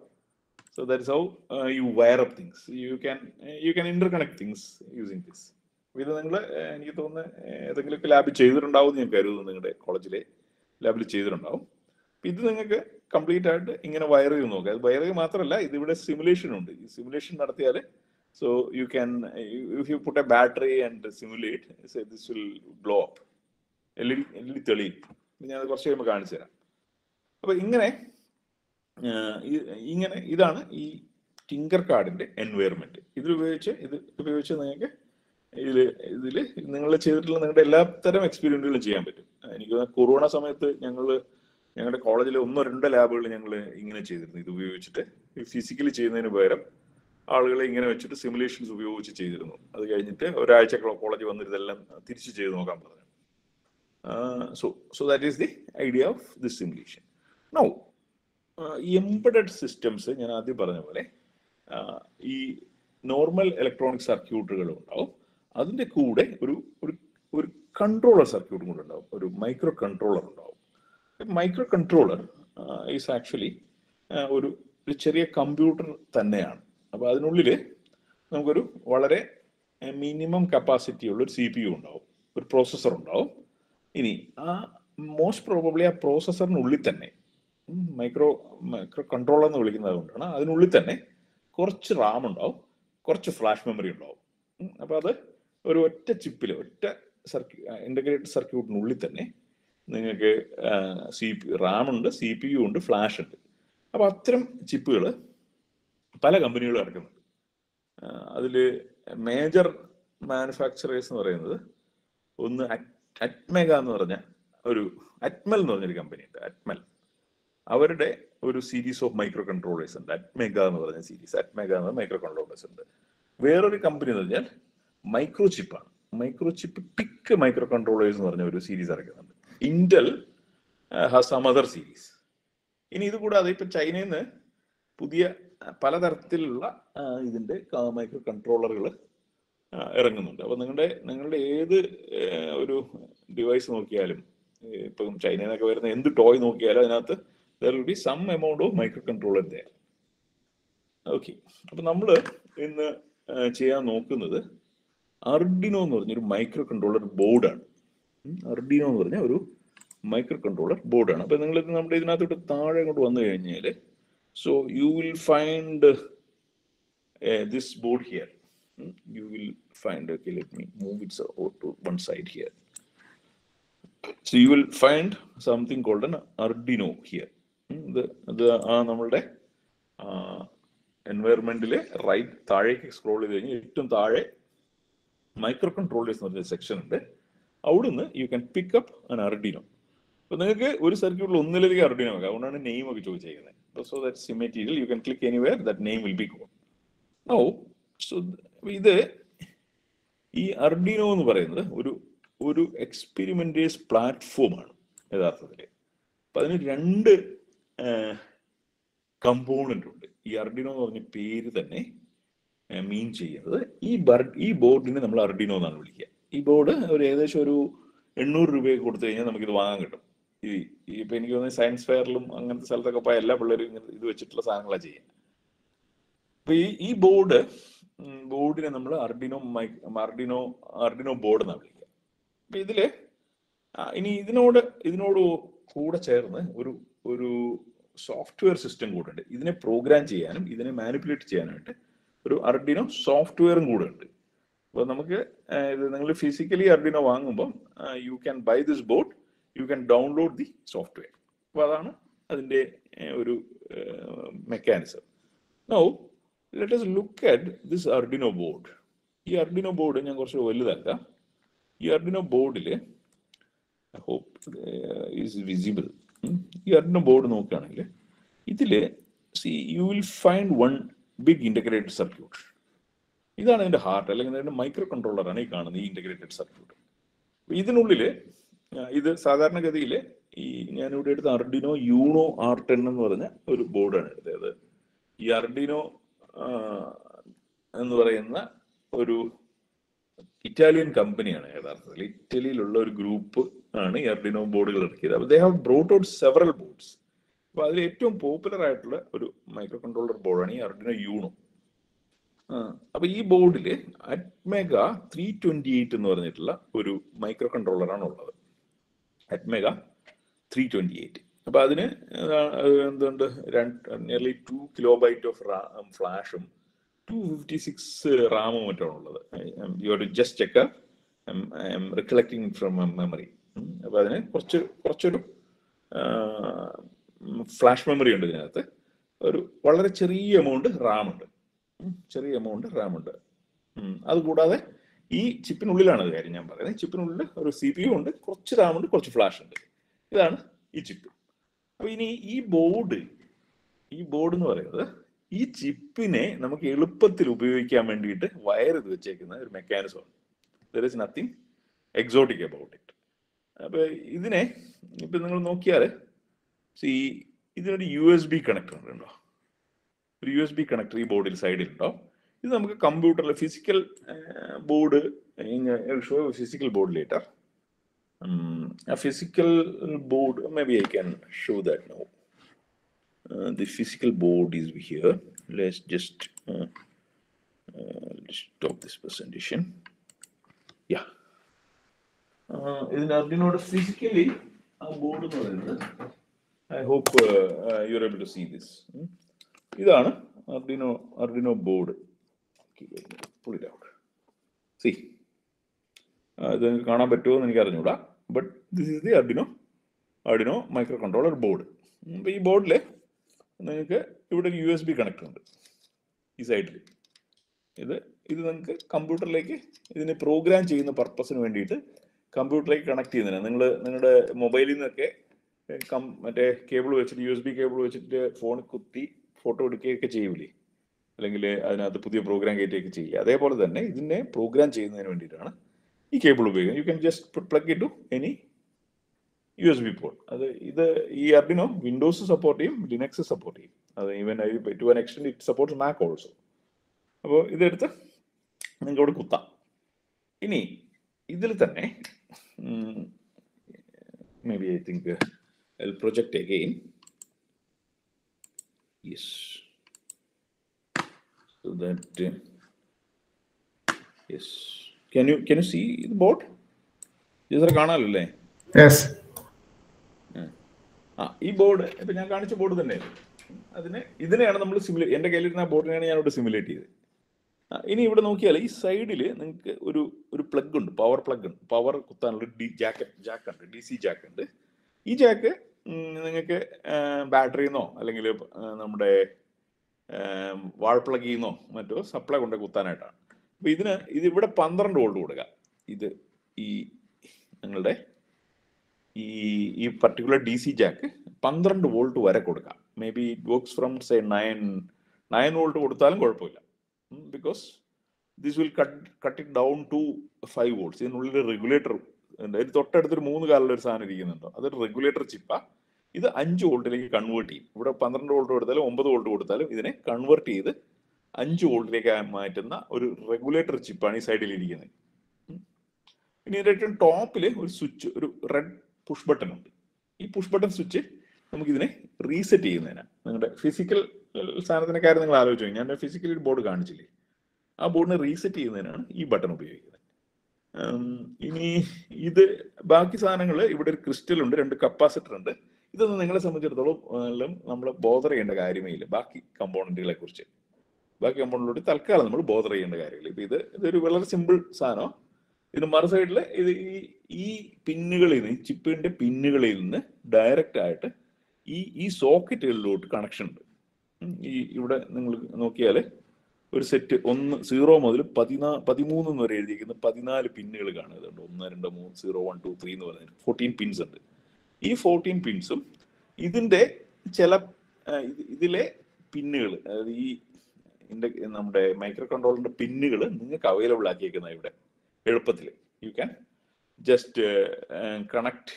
so that is how uh, you wire up things. You can uh, you can interconnect things using this. ഇത് നിങ്ങൾ എനിക്ക് തോന്നുന്നു ഏതെങ്കിലുമൊക്കെ ലാബിൽ ചെയ്തിട്ടുണ്ടാവും ഞാൻ കരുതുന്നു നിങ്ങളുടെ കോളേജിലെ ലാബിൽ ചെയ്തിട്ടുണ്ടാവും. ഇത് നിങ്ങൾക്ക് കംപ്ലീറ്റ് ആയിട്ട് ഇങ്ങനെ വയർ ചെയ്ത് നോക്കുക അത് വയർ മാത്രമല്ല ഇതിവിടെ സിമുലേഷൻ ഉണ്ട്. ഈ സിമുലേഷൻ നടത്തിയാൽ so you can if you put a battery and simulate this will blow up എല്ലി തെളിയും. ഞാൻ കുറച്ച് കഴിയുമ്പോൾ കാണിച്ചു തരാം. അപ്പൊ ഇങ്ങനെ ഇങ്ങനെ ഇതാണ് ഈ ടിങ്കർ കാർഡിന്റെ എൻവയറമെന്റ് ഇത് ഉപയോഗിച്ച് ഇത് ഉപയോഗിച്ച് നിങ്ങൾക്ക് ഇതിൽ ഇതിൽ നിങ്ങൾ ചെയ്തിട്ടുള്ള നിങ്ങളുടെ എല്ലാ തരം എക്സ്പീരിയൻസുകളും ചെയ്യാൻ പറ്റും. എനിക്ക് കൊറോണ സമയത്ത് ഞങ്ങൾ ഞങ്ങളുടെ കോളേജിലെ ഒന്നോ രണ്ടോ ലാബുകൾ ഞങ്ങൾ ഇങ്ങനെ ചെയ്തിരുന്നു. ഇത് ഉപയോഗിച്ചിട്ട് ഫിസിക്കലി ചെയ്യുന്നതിന് പകരം ആളുകളെ ഇങ്ങനെ വെച്ചിട്ട് സിമുലേഷൻസ് ഉപയോഗിച്ച് ചെയ്തിരുന്നു. അത് കഴിഞ്ഞിട്ട് ഒരാഴ്ച കോളേജ് വന്ന് ഇതെല്ലാം തിരിച്ച് ചെയ്ത് നോക്കാൻ പറഞ്ഞു. So so that is the idea of the simulation now embedded systems ഞാൻ ആദ്യം പറഞ്ഞ പോലെ ഈ നോർമൽ ഇലക്ട്രോണിക് സർക്യൂട്ടുകൾ ഉണ്ടാവും. അതിന്റെ കൂടെ ഒരു ഒരു ഒരു കൺട്രോളർ സർക്യൂട്ടും കൂടെ ഉണ്ടാവും. ഒരു മൈക്രോ കൺട്രോളർ ഉണ്ടാവും മൈക്രോ കൺട്രോളർ ഈസ് ആക്ച്വലി ഒരു ഒരു ചെറിയ കമ്പ്യൂട്ടർ തന്നെയാണ്. അപ്പോൾ അതിനുള്ളിൽ നമുക്കൊരു വളരെ മിനിമം കപ്പാസിറ്റി ഉള്ള ഒരു സി പി യു ഉണ്ടാവും. ഒരു പ്രോസസ്സർ ഉണ്ടാവും. ഇനി ആ മോസ്റ്റ് പ്രോബബ്ലി ആ പ്രോസസ്സറിനുള്ളിൽ തന്നെ മൈക്രോ മൈക്രോ കൺട്രോളർ എന്ന് വിളിക്കുന്നത് കൊണ്ടാണ് അതിനുള്ളിൽ തന്നെ കുറച്ച് റാം ഉണ്ടാവും കുറച്ച് ഫ്ലാഷ് മെമ്മറി ഉണ്ടാവും. അപ്പോൾ അത് ഒരു ഒറ്റ ചിപ്പിൽ ഒറ്റ സർക്യൂ ഇന്റഗ്രേറ്റഡ് സർക്യൂട്ടിനുള്ളിൽ തന്നെ നിങ്ങൾക്ക് സി പി റാമുണ്ട് സി പി യു ഉണ്ട് ഫ്ലാഷ് ഉണ്ട്. അപ്പോൾ അത്തരം ചിപ്പുകൾ പല കമ്പനികളും ഇറക്കുന്നുണ്ട്. അതിൽ മേജർ മാനുഫാക്ചറേഴ്സ് എന്ന് പറയുന്നത് ഒന്ന് അറ്റ്മെഗ എന്ന് പറഞ്ഞ ഒരു അറ്റ്മൽ എന്ന് പറഞ്ഞൊരു കമ്പനി ഉണ്ട് അറ്റ്മൽ. അവരുടെ ഒരു സീരീസ് ഓഫ് മൈക്രോ കൺട്രോളേഴ്സ് ഉണ്ട് അറ്റ്മെഗ എന്ന് പറഞ്ഞ സീരീസ് അറ്റ്മെഗ എന്ന് പറഞ്ഞ മൈക്രോ കൺട്രോളേഴ്സ് ഉണ്ട്. വേറൊരു കമ്പനി എന്ന് പറഞ്ഞാൽ മൈക്രോ ചിപ്പാണ് Microchip PIC microcontrollers എന്ന് പറഞ്ഞ ഒരു series ഇറക്കുന്നുണ്ട്. Intel has some other series ഇനി ഇത് കൂടാതെ ഇപ്പൊ ചൈനയിൽ നിന്ന് പുതിയ പലതരത്തിലുള്ള ഇതിന്റെ മൈക്രോ കൺട്രോളറുകൾ ഇറങ്ങുന്നുണ്ട്. അപ്പൊ നിങ്ങളുടെ നിങ്ങളുടെ ഏത് ഒരു ഡിവൈസ് നോക്കിയാലും ഇപ്പം ചൈനയിൽ നിന്നൊക്കെ വരുന്ന എന്ത് ടോയ് നോക്കിയാലും അതിനകത്ത് there will be some amount of microcontroller okay അപ്പൊ നമ്മൾ ഇന്ന് ചെയ്യാൻ നോക്കുന്നത് അർഡിനോ എന്ന് പറഞ്ഞ ഒരു മൈക്രോ കൺട്രോളർ ബോർഡാണ് അർഡിനോ എന്ന് പറഞ്ഞ ഒരു മൈക്രോ കൺട്രോളർ ബോർഡാണ്. അപ്പൊ നിങ്ങൾ നമ്മുടെ ഇതിനകത്തോട്ട് താഴെ കൊണ്ട് വന്നു കഴിഞ്ഞാൽ so you will find this board here you will find okay let me move it's so- one side here so you will find something find something called here ഇത് ഇത് ആ നമ്മളുടെ എൻവയറമെന്റിലെ റൈറ്റ് താഴേക്ക് സ്ക്രോൾ ചെയ്ത് കഴിഞ്ഞാൽ ഏറ്റവും താഴെ മൈക്രോ കൺട്രോളേഴ്സ് എന്ന് പറഞ്ഞ സെക്ഷൻ ഉണ്ട്. അവിടുന്ന് you can pick up an Arduino അപ്പൊ നിങ്ങൾക്ക് ഒരു സർക്യൂട്ടിൽ ഒന്നിലധികം അർഡിനോ വെക്കാം. അതുകൊണ്ടാണ് നെയിം ഒക്കെ ചോദിച്ചേക്കുന്നത് so that immaterial you can click anywhere that name will be go oh so ഇത് ഈ അർഡിനോ എന്ന് പറയുന്നത് ഒരു ഒരു എക്സ്പെരിമെന്റേഴ്സ് പ്ലാറ്റ്ഫോമാണ് യഥാർത്ഥത്തിൽ അപ്പൊ അതിന് രണ്ട് കമ്പോണന്റ് ഉണ്ട്. ഈ അർഡിനോ എന്ന് പറഞ്ഞ പേര് തന്നെ മീൻ ചെയ്യുന്നത്. ഈ ബർ ഈ ബോർഡിനെ നമ്മൾ അർഡിനോ എന്നാണ് വിളിക്കുക. ഈ ബോർഡ് ഒരു ഏകദേശം ഒരു എണ്ണൂറ് രൂപയൊക്കെ കൊടുത്തു കഴിഞ്ഞാൽ നമുക്കിത് വാങ്ങാൻ കിട്ടും. ഈ ഈ ഇപ്പൊ എനിക്ക് തോന്നുന്നത് സയൻസ് ഫെയറിലും അങ്ങനത്തെ സ്ഥലത്തൊക്കെ പോയ എല്ലാ പിള്ളേരും ഇങ്ങനെ ഇത് വെച്ചിട്ടുള്ള സാധനങ്ങളാണ് ചെയ്യുക. അപ്പൊ ഈ ഈ ബോർഡ് ബോർഡിനെ നമ്മൾ Arduino my Arduino Arduino board എന്നാണ് വിളിക്കുക. അപ്പൊ ഇതിൽ ഇനി ഇതിനോട് ഇതിനോട് കൂടെ ചേർന്ന് ഒരു ഒരു സോഫ്റ്റ്വെയർ സിസ്റ്റം കൂടെ ഉണ്ട്. ഇതിനെ പ്രോഗ്രാം ചെയ്യാനും ഇതിനെ മാനിപ്പുലേറ്റ് ചെയ്യാനായിട്ട് ഒരു അർഡിനോ സോഫ്റ്റ്വെയറും കൂടെ ഉണ്ട് അപ്പോൾ നമുക്ക് ഇത് നിങ്ങൾ ഫിസിക്കലി അർഡിനോ വാങ്ങുമ്പോൾ you can buy this board you can download the software അപ്പോൾ അതാണ് അതിന്റെ ഒരു mechanism no let's look at this Arduino board ഈ അർഡിനോ ബോർഡ് ഞാൻ കുറച്ച് വലുതാക്കാം. ഈ അർഡിനോ ബോർഡിൽ ഐ ഹോപ്പ് ഈസ് വിസിബിൾ ഈ അർഡിനോ ബോർഡ് നോക്കുകയാണെങ്കിൽ ഇതിൽ see you will find one big integrated circuit ഇതാണ് ഇതിന്റെ ഹാർട്ട് അല്ലെങ്കിൽ അതിന്റെ മൈക്രോ കൺട്രോളറാണ് ഈ കാണുന്നത് ഈ ഇന്റഗ്രേറ്റഡ് സർക്യൂട്ട് ഇതിനുള്ളിൽ ഇത് സാധാരണഗതിയിൽ ഈ ഞാനിവിടെ എടുത്ത അർഡിനോ യൂണോ ആർ ടെൻ എന്ന് പറഞ്ഞ ഒരു ബോർഡാണ് അതായത് ഈ അർഡിനോ എന്ന് പറയുന്ന ഒരു ഇറ്റാലിയൻ കമ്പനിയാണ് യഥാർത്ഥത്തിൽ. ഇറ്റലിയിലുള്ള ഒരു ഗ്രൂപ്പ് ആണ് ഈ അർഡിനോ ബോർഡുകൾ ഇറക്കിയത് അപ്പോൾ they have brought out several boards അപ്പോൾ അതിൽ ഏറ്റവും പോപ്പുലർ ആയിട്ടുള്ള ഒരു മൈക്രോ കൺട്രോളർ ബോർഡാണ് ഈ അർഡിനോ യൂണോ അപ്പൊ ഈ ബോർഡിൽ അറ്റ്മെഗ ത്രീ ട്വന്റി എയ്റ്റ് എന്ന് പറഞ്ഞിട്ടുള്ള ഒരു മൈക്രോ കൺട്രോളർ ആണ് ഉള്ളത്. അറ്റ്മെഗ ത്രീ ട്വന്റി എയ്റ്റ് അപ്പൊ അതിന് എന്തുണ്ട്? രണ്ട് nearly two kilobyte of ഫ്ലാഷും ടു ഫിഫ്റ്റി സിക്സ് റാമും മറ്റാണ് ഉള്ളത്. You just check I recollecting from memory അപ്പൊ അതിന് കുറച്ച് കുറച്ചൊരു ഫ്ലാഷ് മെമ്മറി ഉണ്ട് ഇതിനകത്ത്. ഒരു വളരെ ചെറിയ എമൗണ്ട് റാം ഉണ്ട്. ചെറിയ എമൗണ്ട് റാം ഉണ്ട്. അതുകൂടാതെ ഈ ചിപ്പിനുള്ളിലാണ് കാര്യം ഞാൻ പറയുന്നത്. ചിപ്പിനുള്ളിൽ ഒരു സി പി യു ഉണ്ട് കുറച്ച് റാം ഉണ്ട് കുറച്ച് ഫ്ലാഷ് ഉണ്ട്. ഇതാണ് ഈ ചിപ്പ്. അപ്പൊ ഇനി ഈ ബോർഡ് ഈ ബോർഡ് എന്ന് പറയുന്നത് ഈ ചിപ്പിനെ നമുക്ക് എളുപ്പത്തിൽ ഉപയോഗിക്കാൻ വേണ്ടിയിട്ട് വയർ ഇത് വെച്ചേക്കുന്ന ഒരു മെക്കാനിസമാണ് there is nothing exotic about it അപ്പൊ ഇതിനെ ഇപ്പൊ നിങ്ങൾ നോക്കിയാൽ ഈ ഇതിനൊരു യു എസ് ബി കണക്ടർ ഉണ്ടോ ഒരു യു എസ് ബി കണക്ടർ ഈ ബോർഡിൽ സൈഡിലുണ്ടോ ഇത് നമുക്ക് കമ്പ്യൂട്ടറിൽ physical board show physical board later can show that now Uh, the physical board is here let's just uh, uh, let's stop this presentation yeah uh, ഇതിന് അതിനോട് physically ആ board എന്ന് പറയുന്നത് I hope you are able to see this ഇതാണ് Arduino Arduino board see ഇത് കാണാൻ പറ്റുമോ എന്ന് എനിക്ക് അറിഞ്ഞൂടാ but this is the Arduino Arduino microcontroller board അപ്പോൾ ഈ ബോർഡിൽ നിങ്ങൾക്ക് ഇവിടെ ഒരു യു എസ് ബി കണക്ട് ഉണ്ട്. ഈ സൈഡിൽ ഇത് ഇത് നിങ്ങൾക്ക് കമ്പ്യൂട്ടറിലേക്ക് ഇതിനെ പ്രോഗ്രാം ചെയ്യുന്ന പർപ്പസിന് വേണ്ടിയിട്ട് കമ്പ്യൂട്ടറിലേക്ക് കണക്ട് ചെയ്യുന്നതിന് നിങ്ങൾ നിങ്ങളുടെ മൊബൈലിൽ നിന്നൊക്കെ മറ്റേ കേബിൾ വെച്ചിട്ട് യു എസ് ബി കേബിൾ വെച്ചിട്ട് ഫോണിൽ കുത്തി ഫോട്ടോ എടുക്കുകയൊക്കെ ചെയ്യൂലേ? അല്ലെങ്കിൽ അതിനകത്ത് പുതിയ പ്രോഗ്രാം കയറ്റുകയൊക്കെ ചെയ്യില്ല അതേപോലെ തന്നെ ഇതിനെ പ്രോഗ്രാം ചെയ്യുന്നതിന് വേണ്ടിയിട്ടാണ് ഈ കേബിൾ ഉപയോഗിക്കുന്നത്. You can just plug in to any U S B port അത് ഇത് ഈ അർഡിനോ വിൻഡോസ് സപ്പോർട്ട് ചെയ്യും ലിനക്സ് സപ്പോർട്ട് ചെയ്യും. അത് even to an extend it supports Mac also അപ്പോൾ ഇതെടുത്ത് നിങ്ങൾക്ക് അവിടെ കുത്താം. ഇനി ഇതിൽ തന്നെ may be I think I project again. Yes. so that uh, yes. Can you can you see the board? കാണാമല്ലോ അല്ലേ? യെസ് ആ. ഈ ബോർഡ് ഇപ്പൊ ഞാൻ കാണിച്ച ബോർഡ് തന്നെ. അതിനെ ഇതിനെയാണ് നമ്മൾ സിമുലേറ്റ് എന്റെ കയ്യിലിരുന്ന ബോർഡിനെയാണ് ഞാൻ ഇവിടെ സിമുലേറ്റ് ചെയ്തത്. ഇനി ഇവിടെ നോക്കിയാൽ ഈ സൈഡിൽ നിങ്ങൾക്ക് ഒരു ഒരു പ്ലഗ് ഉണ്ട് പവർ പ്ലഗ് ഉണ്ട്. പവർ കുത്താനുള്ള ഡി ജാക്ക് ജാക്ക് ഉണ്ട് ഡി സി ജാക്ക് ഉണ്ട്. ഈ ജാക്ക് നിങ്ങൾക്ക് ബാറ്ററിന്നോ അല്ലെങ്കിൽ നമ്മുടെ വാൾ പ്ലഗ് നിന്നോ മറ്റോ സപ്ലൈ കൊണ്ട് കുത്താനായിട്ടാണ്. അപ്പൊ ഇതിന് ഇത് ഇവിടെ പന്ത്രണ്ട് വോൾട്ട് കൊടുക്കുക ഇത് ഈ നിങ്ങളുടെ ഈ ഈ പർട്ടിക്കുലർ ഡി സി ജാക്ക് പന്ത്രണ്ട് വോൾട്ട് വരെ കൊടുക്കാം. May be it works from say nine nine volt കൊടുത്താലും കുഴപ്പമില്ല. Because this will cut cut it down to five volts ഇതിനുള്ളിൽ റെഗുലേറ്റർ ഉണ്ട് അതിന് തൊട്ടടുത്തൊരു മൂന്ന് കാലുള്ള ഒരു സാധനം ഇരിക്കുന്നുണ്ടോ. അതൊരു റെഗുലേറ്റർ ചിപ്പാ ഇത് അഞ്ച് വോൾട്ടിലേക്ക് കൺവേർട്ട് ചെയ്യും. ഇവിടെ പന്ത്രണ്ട് വോൾട്ട് കൊടുത്താലും ഒമ്പത് വോൾട്ട് കൊടുത്താലും ഇതിനെ കൺവേർട്ട് ചെയ്ത് അഞ്ച് വോൾട്ടിലേക്ക് മാറ്റുന്ന ഒരു റെഗുലേറ്റർ ചിപ്പാണ് ഈ സൈഡിൽ ഇരിക്കുന്നത്. ഇനി ഇതിന്റെ ഏറ്റവും ടോപ്പിൽ ഒരു സ്വിച്ച് ഒരു റെഡ് പുഷ് ബട്ടൺ ഉണ്ട്. ഈ പുഷ് ബട്ടൺ സ്വിച്ച് നമുക്കിതിനെ റീസെറ്റ് ചെയ്യുന്നതിനാണ് നിങ്ങളുടെ ഫിസിക്കൽ സാധനത്തിന്റെ കാര്യം നിങ്ങൾ ആലോചിച്ചു ഞാൻ ഫിസിക്കലി ഒരു ബോർഡ് കാണിച്ചില്ലേ? ആ ബോർഡിനെ റീസെറ്റ് ചെയ്യുന്നതിനാണ് ഈ ബട്ടൺ ഉപയോഗിക്കുന്നത്. ഇനി ഇത് ബാക്കി സാധനങ്ങൾ ഇവിടെ ഒരു ക്രിസ്റ്റൽ ഉണ്ട് രണ്ട് കപ്പാസിറ്റർ ഉണ്ട്. ഇതൊന്നും നിങ്ങളെ സംബന്ധിച്ചിടത്തോളം നമ്മൾ ബോധർ ചെയ്യേണ്ട കാര്യമേ ഇല്ല ബാക്കി കമ്പോണന്റുകളെ കുറിച്ച്. ബാക്കി കമ്പോണന്റിലൂടെ തൽക്കാലം നമ്മൾ ബോധർ ചെയ്യേണ്ട കാര്യമില്ല. ഇപ്പൊ ഇത് ഇതൊരു വളരെ സിമ്പിൾ സാധനം. ഇതിന് മറു സൈഡിൽ ഇത് ഈ ഈ പിന്നുകളിൽ നിന്ന് ചിപ്പിന്റെ പിന്നുകളിൽ നിന്ന് ഡയറക്റ്റ് ആയിട്ട് ഈ ഈ സോക്കറ്റുകളിലോട്ട് കണക്ഷൻ ഉണ്ട്. ഈ ഇവിടെ നിങ്ങൾ നോക്കിയാൽ ഒരു സെറ്റ് ഒന്ന് സീറോ മുതൽ പതിനാ പതിമൂന്ന് വരെ എഴുതിയിരിക്കുന്ന പതിനാല് പിന്നുകൾ കാണുന്നുണ്ട് ഒന്ന് രണ്ട് മൂന്ന് സീറോ വൺ ടു ത്രീ എന്ന് പറയുന്നത് ഫോർട്ടീൻ പിൻസ് ഉണ്ട്. ഈ ഫോർട്ടീൻ പിൻസും ഇതിന്റെ ചില ഇതിലെ പിന്നുകൾ അതായത് ഈ ഇതിന്റെ നമ്മുടെ മൈക്രോ കൺട്രോളിന്റെ പിന്നുകൾ നിങ്ങൾക്ക് അവൈലബിൾ ആക്കിയേക്കുന്ന ഇവിടെ എളുപ്പത്തിൽ. You can just connect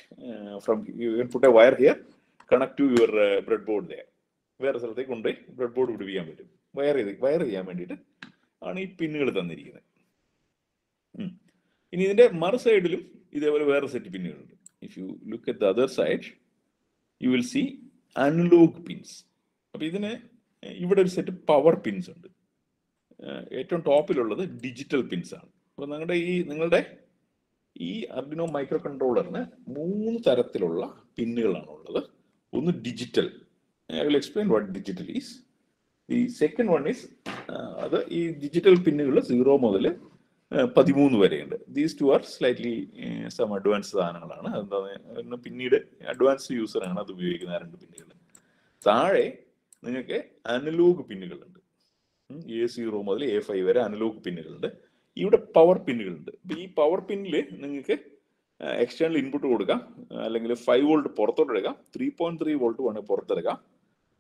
from you can put a wire here connect to your breadboard there വേറെ സ്ഥലത്തേക്ക് കൊണ്ടുപോയി ബ്രെഡ് ബോർഡ് പിടിപ്പിക്കാൻ പറ്റും. വയർ ചെയ്ത് വയർ ചെയ്യാൻ വേണ്ടിയിട്ട് ആണ് ഈ പിന്നുകൾ തന്നിരിക്കുന്നത്. ഇനി ഇതിന്റെ മറു സൈഡിലും ഇതേപോലെ വേറെ set പിന്നുകളുണ്ട്. If you look at the other side you will see analog pins അപ്പോൾ ഇതിന് ഇവിടെ ഒരു സെറ്റ് പവർ പിൻസ് ഉണ്ട്. ഏറ്റവും ടോപ്പിലുള്ളത് ഡിജിറ്റൽ പിൻസ് ആണ്. അപ്പോൾ നിങ്ങളുടെ ഈ നിങ്ങളുടെ ഈ അർഡിനോ മൈക്രോ കൺട്രോളറിന് മൂന്ന് തരത്തിലുള്ള പിന്നുകളാണ് ഉള്ളത്. ഒന്ന് digital I will explain what digital is the second one is അത് ഈ ഡിജിറ്റൽ പിന്നുകൾ സീറോ മുതൽ പതിമൂന്ന് വരെയുണ്ട്. These two are slightly some advance സാധനങ്ങളാണ്. അതെന്താ പിന്നീട് അഡ്വാൻസ് യൂസറാണ് അത് ഉപയോഗിക്കുന്ന രണ്ട് പിന്നുകൾ താഴെ നിങ്ങൾക്ക് അനലോഗ് പിന്നുകളുണ്ട് എ സീറോ മുതൽ എ ഫൈവ് വരെ അനലോഗ് പിന്നുകളുണ്ട് ഇവിടെ പവർ പിന്നുകളുണ്ട് ഈ പവർ പിന്നിൽ നിങ്ങൾക്ക് എക്സ്റ്റേണൽ ഇൻപുട്ട് കൊടുക്കാം. അല്ലെങ്കിൽ ഫൈവ് വോൾട്ട് പുറത്തോട്ട് എടുക്കാം. ത്രീ പോയിന്റ് ത്രീ വോൾട്ട് വേണമെങ്കിൽ പുറത്തെടുക്കാം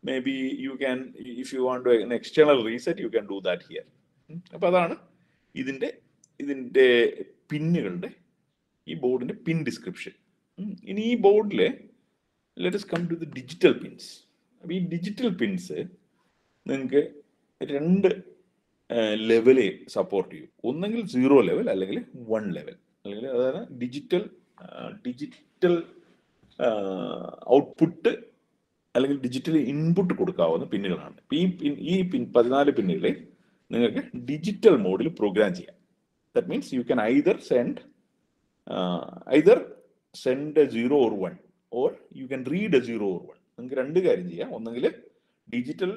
may be you can if you want external reset you can do that here അപ്പോൾ അതാണ് ഇതിന്റെ ഇതിന്റെ പിന്നുകളുടെ ഈ ബോർഡിന്റെ പിൻ ഡിസ്ക്രിപ്ഷൻ. ഇനി ഈ ബോർഡിൽ let come to the digital pins അപ്പോൾ ഈ ഡിജിറ്റൽ പിൻസ് നിങ്ങൾക്ക് രണ്ട് ലെവൽ സപ്പോർട്ട് ചെയ്യും. ഒന്നെങ്കിൽ സീറോ ലെവൽ അല്ലെങ്കിൽ വൺ ലെവൽ അല്ലെങ്കിൽ അതായത് ഡിജിറ്റൽ ഡിജിറ്റൽ ഔട്ട്പുട്ട് അല്ലെങ്കിൽ ഡിജിറ്റലി ഇൻപുട്ട് കൊടുക്കാവുന്ന പിന്നുകളാണ്. ഈ പിൻ ഈ പിൻ പതിനാല് പിന്നുകളിൽ നിങ്ങൾക്ക് ഡിജിറ്റൽ മോഡിൽ പ്രോഗ്രാം ചെയ്യാം. That means you can either send either send a zero or one or you can read a zero or one നിങ്ങൾക്ക് രണ്ട് കാര്യം ചെയ്യാം. ഒന്നെങ്കിൽ ഡിജിറ്റൽ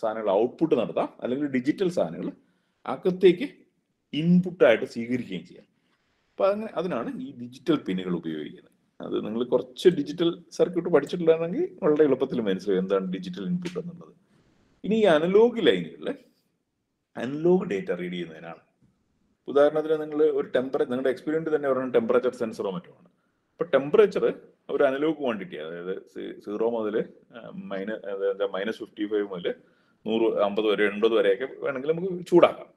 സാധനങ്ങൾ ഔട്ട്പുട്ട് നടത്താം. അല്ലെങ്കിൽ ഡിജിറ്റൽ സാധനങ്ങൾ അകത്തേക്ക് ഇൻപുട്ടായിട്ട് സ്വീകരിക്കുകയും ചെയ്യാം. അപ്പം അങ്ങനെ അതിനാണ് ഈ ഡിജിറ്റൽ പിന്നുകൾ ഉപയോഗിക്കുന്നത്. അത് നിങ്ങൾ കുറച്ച് ഡിജിറ്റൽ സർക്യൂട്ട് പഠിച്ചിട്ടില്ലാണെങ്കിൽ വളരെ എളുപ്പത്തിൽ മനസ്സിലാവും എന്താണ് ഡിജിറ്റൽ ഇൻപുട്ട് എന്നുള്ളത്. ഇനി ഈ അനലോഗ് ലൈനുകളിൽ അനലോഗ് ഡേറ്റ റീഡ് ചെയ്യുന്നതിനാണ്. ഉദാഹരണത്തിന് നിങ്ങൾ ഒരു ടെമ്പറേച്ചർ നിങ്ങളുടെ എക്സ്പീരിയൻസ് തന്നെ പറയുന്നത് ടെമ്പറേച്ചർ സെൻസറോ മറ്റോ ആണ്. അപ്പൊ ടെമ്പറേച്ചർ ഒരു അനലോഗ് ക്വാണ്ടിറ്റി അതായത് സീറോ മുതൽ മൈനസ് മൈനസ് ഫിഫ്റ്റി ഫൈവ് മുതൽ നൂറ് അമ്പത് വരെ എൺപത് വരെയൊക്കെ വേണമെങ്കിൽ നമുക്ക് ചൂടാക്കാം.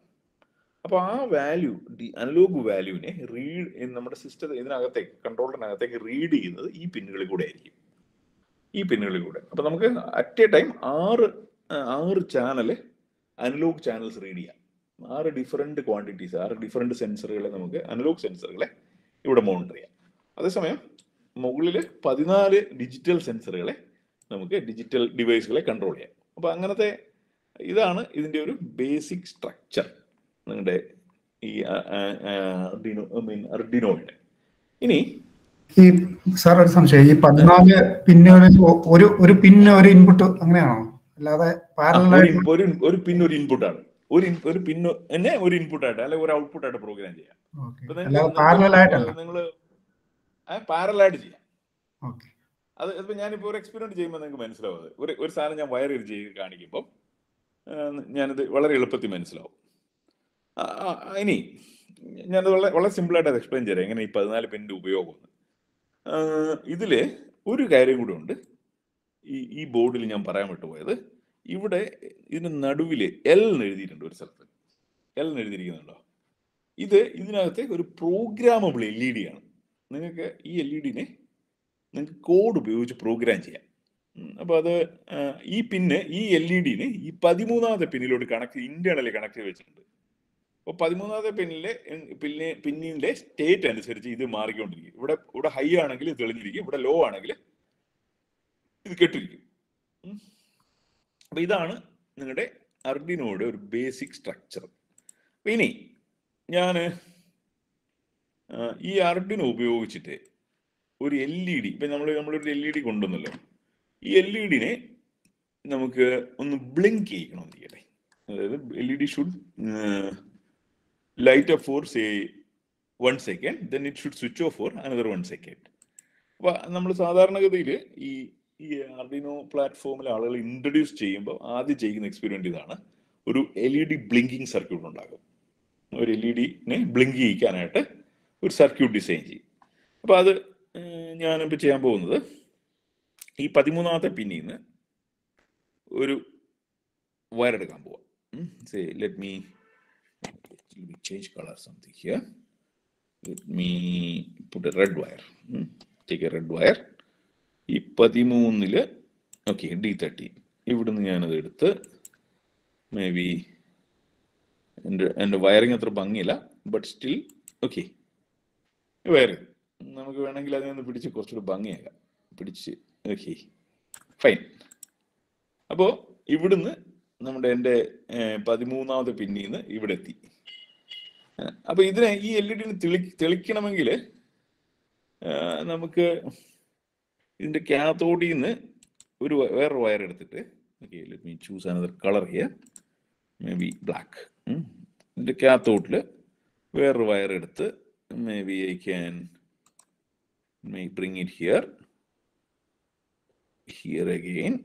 അപ്പോൾ ആ വാല്യൂ ഡി അനലോഗ് വാല്യൂവിനെ റീഡ് നമ്മുടെ സിസ്റ്റം ഇതിനകത്തേക്ക് കൺട്രോളറിനകത്തേക്ക് റീഡ് ചെയ്യുന്നത് ഈ പിന്നുകളിൽ കൂടെ ആയിരിക്കും. ഈ പിന്നുകളിൽ കൂടെ. അപ്പൊ നമുക്ക് അറ്റ് എ ടൈം ആറ് ആറ് ചാനൽ അനലോഗ് ചാനൽസ് റീഡ് ചെയ്യാം. ആറ് ഡിഫറെന്റ് ക്വാണ്ടിറ്റീസ് ആറ് ഡിഫറെന്റ് സെൻസറുകളെ നമുക്ക് അനലോഗ് സെൻസറുകളെ ഇവിടെ മോണിറ്റർ ചെയ്യാം. അതേസമയം മുകളിൽ പതിനാല് ഡിജിറ്റൽ സെൻസറുകളെ നമുക്ക് ഡിജിറ്റൽ ഡിവൈസുകളെ കൺട്രോൾ ചെയ്യാം. അപ്പോൾ അങ്ങനത്തെ ഇതാണ് ഇതിന്റെ ഒരു ബേസിക് സ്ട്രക്ചർ നിങ്ങളുടെ ഈ അർഡിനോ ഐ മീൻ അർഡിനോയുടെ. ഇനി ഈ സാർ ഒരു സംശയം. ഈ പതിനാല് പിന്നെ ഒരു ഒരു പിന്നെ ഒരു ഇൻപുട്ട് അങ്ങനെയാണോ? അല്ലാതെ ഒരു ഒരു ഒരു പിൻ ഒരു ഇൻപുട്ടാണ് ഒരു ഒരു പിന്ന് തന്നെ ഒരു ഇൻപുട്ടായിട്ട് അല്ലെങ്കിൽ ഒരു ഔട്ട്പുട്ടായിട്ട് പ്രോഗ്രാം ചെയ്യാം. നിങ്ങൾ പാരലായിട്ട് ചെയ്യാം. അത് ഇപ്പൊ ഞാനിപ്പോ ഒരു എക്സ്പെരിമെന്റ് ചെയ്യുമ്പോൾ നിങ്ങൾക്ക് മനസ്സിലാവും. ഒരു ഒരു സാധനം ഞാൻ വയർ ചെയ്ത് കാണിക്കുമ്പോൾ ഞാനിത് വളരെ എളുപ്പത്തിൽ മനസ്സിലാവും. ഇനി ഞാനത് വളരെ വളരെ സിമ്പിളായിട്ട് അത് എക്സ്പ്ലെയിൻ ചെയ്യാം എങ്ങനെ ഈ പതിനാല് പെന്റെ ഉപയോഗം. ഇതിൽ ഒരു കാര്യം കൂടെ ഉണ്ട്. ഈ ഈ ബോർഡിൽ ഞാൻ പറയാൻ വിട്ടുപോയത് ഇവിടെ ഇതിന് നടുവിൽ എൽ എന്ന് എഴുതിയിട്ടുണ്ട് ഒരു സ്ഥലത്ത്. എൽ എന്ന് എഴുതിയിരിക്കുന്നുണ്ടോ? ഇത് ഇതിനകത്തെ ഒരു പ്രോഗ്രാമബിൾ എൽ ഇ ഡി ആണ്. നിങ്ങൾക്ക് ഈ എൽ ഇ ഡിനെ നിങ്ങൾക്ക് കോഡ് ഉപയോഗിച്ച് പ്രോഗ്രാം ചെയ്യാം. അപ്പോൾ അത് ഈ പിന്നെ ഈ എൽ ഇ ഡിനെ ഈ പതിമൂന്നാമത്തെ പിന്നിലോട്ട് കണക്ട് ഇന്റേണലി കണക്ട് ചെയ്ത് വെച്ചിട്ടുണ്ട്. അപ്പോൾ പതിമൂന്നാമത്തെ പിന്നിലെ പിന്നെ പിന്നിന്റെ സ്റ്റേറ്റ് അനുസരിച്ച് ഇത് മാറിക്കൊണ്ടിരിക്കും. ഇവിടെ ഇവിടെ ഹൈ ആണെങ്കിൽ തെളിഞ്ഞിരിക്കും ഇവിടെ ലോ ആണെങ്കിൽ ഇത് കെട്ടിരിക്കും. അപ്പൊ ഇതാണ് നിങ്ങളുടെ അർഡിനോയുടെ ഒരു ബേസിക് സ്ട്രക്ചർ ഇനി ഞാൻ ഈ അർഡിനോ ഉപയോഗിച്ചിട്ട് ഒരു എൽ ഇ ഡി ഇപ്പൊ നമ്മൾ നമ്മളൊരു എൽ ഇ ഡി കൊണ്ടുവന്നല്ലോ. ഈ എൽ ഇ ഡിനെ നമുക്ക് ഒന്ന് ബ്ലിങ്ക് ചെയ്യിക്കണമെന്നിരിക്കട്ടെ അതായത് L E D should light up for say one second, then it should switch off for another one second. അപ്പൊ നമ്മൾ സാധാരണഗതിയിൽ ഈ ഈ ആർഡിനോ പ്ലാറ്റ്ഫോമിൽ ആളുകൾ ഇൻട്രൊഡ്യൂസ് ചെയ്യുമ്പോൾ ആദ്യം ചെയ്യുന്ന എക്സ്പീരിയന്റ് ഇതാണ്. ഒരു L E D blinking circuit ഉണ്ടാകും ഒരു എൽ ഇ ഡിനെ ബ്ലിങ്ക് ചെയ്യിക്കാനായിട്ട് ഒരു സർക്യൂട്ട് ഡിസൈൻ ചെയ്യും. അപ്പോൾ അത് ഞാനിപ്പോൾ ചെയ്യാൻ പോകുന്നത് ഈ പതിമൂന്നാമത്തെ പിന്നിൽ നിന്ന് ഒരു വയറെടുക്കാൻ പോവാം. Say let me change colour something here let me put a red wire take a red wire ഈ പതിമൂന്നിൽ ഓക്കെ ഡി തേർട്ടി ഇവിടുന്ന് ഞാനത് എടുത്ത് മേ ബി എന്റെ എന്റെ വയറിങ് അത്ര ഭംഗിയില്ല ബട്ട് സ്റ്റിൽ ഓക്കെ വയർ നമുക്ക് വേണമെങ്കിൽ അതിനെ ഒന്ന് പിടിച്ച് കുറച്ചുകൂടി ഭംഗിയാക്കാം. പിടിച്ച് ഓക്കെ ഫൈൻ അപ്പോൾ ഇവിടുന്ന് നമ്മുടെ എന്റെ പതിമൂന്നാമത്തെ പിന്നിൽ നിന്ന് ഇവിടെ എത്തി അപ്പൊ ഇതിനെ ഈ എൽ ഇ ഡി തെളി തെളിക്കണമെങ്കിൽ നമുക്ക് ഇതിന്റെ കാത്തോഡിൽ നിന്ന് ഒരു വേറൊരു വയർ എടുത്തിട്ട് okay choose another colour here maybe black ഇതിന്റെ ക്യാത്തോട്ടിൽ വേറൊരു വയർ എടുത്ത് maybe I can may bring it here here again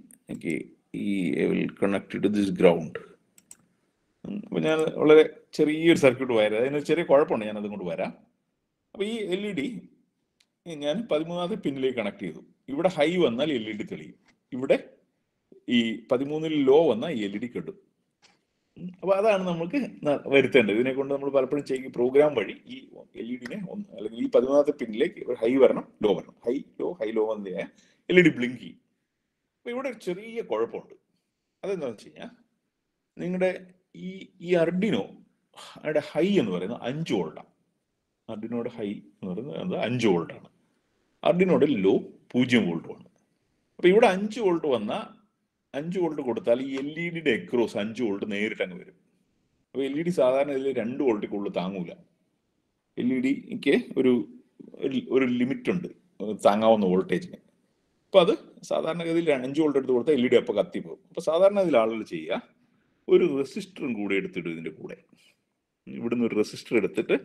ഈ I will connect to this ground അപ്പോൾ ഞാൻ വളരെ ചെറിയൊരു സർക്യൂട്ട് വരാം അതിന് ചെറിയ കുഴപ്പമുണ്ട്. ഞാൻ അതുകൊണ്ട് വരാം. അപ്പോൾ ഈ എൽ ഇ ഡി ഞാൻ പതിമൂന്നാമത്തെ പിന്നിലേക്ക് കണക്ട് ചെയ്തു. ഇവിടെ ഹൈ വന്നാൽ എൽ ഇ ഡി തെളിയും. ഇവിടെ ഈ പതിമൂന്നിൽ ലോ വന്നാൽ എൽ ഇ ഡി കെട്ടും. അപ്പോൾ അതാണ് നമുക്ക് വരുത്തേണ്ടത്. ഇതിനെ കൊണ്ട് നമ്മൾ പലപ്പോഴും ചെയ്യും പ്രോഗ്രാം വഴി ഈ എൽ ഇ ഡിനെ അല്ലെങ്കിൽ ഈ പതിമൂന്നാമത്തെ പിന്നിലേക്ക് ഹൈ വരണം ലോ വരണം. ഹൈ ലോ ഹൈ ലോ വന്ന എൽ ഇ ഡി ബ്ലിങ്ക് ചെയ്യും. അപ്പോൾ ഇവിടെ ഒരു ചെറിയ കുഴപ്പമുണ്ട്. അതെന്താണെന്ന് വെച്ച് കഴിഞ്ഞാൽ നിങ്ങളുടെ ഈ ഈ അർഡിനോ അയാളുടെ ഹൈ എന്ന് പറയുന്നത് അഞ്ച് വോൾട്ടാണ്. അർഡിനോയുടെ ഹൈ എന്ന് പറയുന്നത് അഞ്ച് വോൾട്ടാണ്. അർഡിനോയുടെ ലോ പൂജ്യം വോൾട്ടുമാണ് അപ്പോൾ ഇവിടെ അഞ്ച് വോൾട്ട് വന്ന അഞ്ച് വോൾട്ട് കൊടുത്താൽ ഈ എൽ ഇ ഡിയുടെ എക്രോസ് അഞ്ച് വോൾട്ട് നേരിട്ട് അങ്ങ് വരും. അപ്പോൾ എൽ ഇ ഡി സാധാരണ ഇതിൽ രണ്ട് വോൾട്ടിൽ കൂടുതൽ താങ്ങൂല. എൽ ഇ ഡിക്ക് ഒരു ഒരു- ഒരു ലിമിറ്റ് ഉണ്ട് താങ്ങാവുന്ന വോൾട്ടേജിന്. അപ്പോൾ അത് സാധാരണഗതിയിൽ അഞ്ച് വോൾട്ട് എടുത്ത് കൊടുത്താൽ എൽ ഇ ഡി അപ്പോൾ കത്തിപ്പോകും അപ്പോൾ സാധാരണ ഇതിൽ ആളുകൾ ചെയ്യുക ഒരു റെസിസ്റ്ററും കൂടെ എടുത്തിടും ഇതിന്റെ കൂടെ. ഇവിടുന്ന് ഒരു റെസിസ്റ്റർ എടുത്തിട്ട്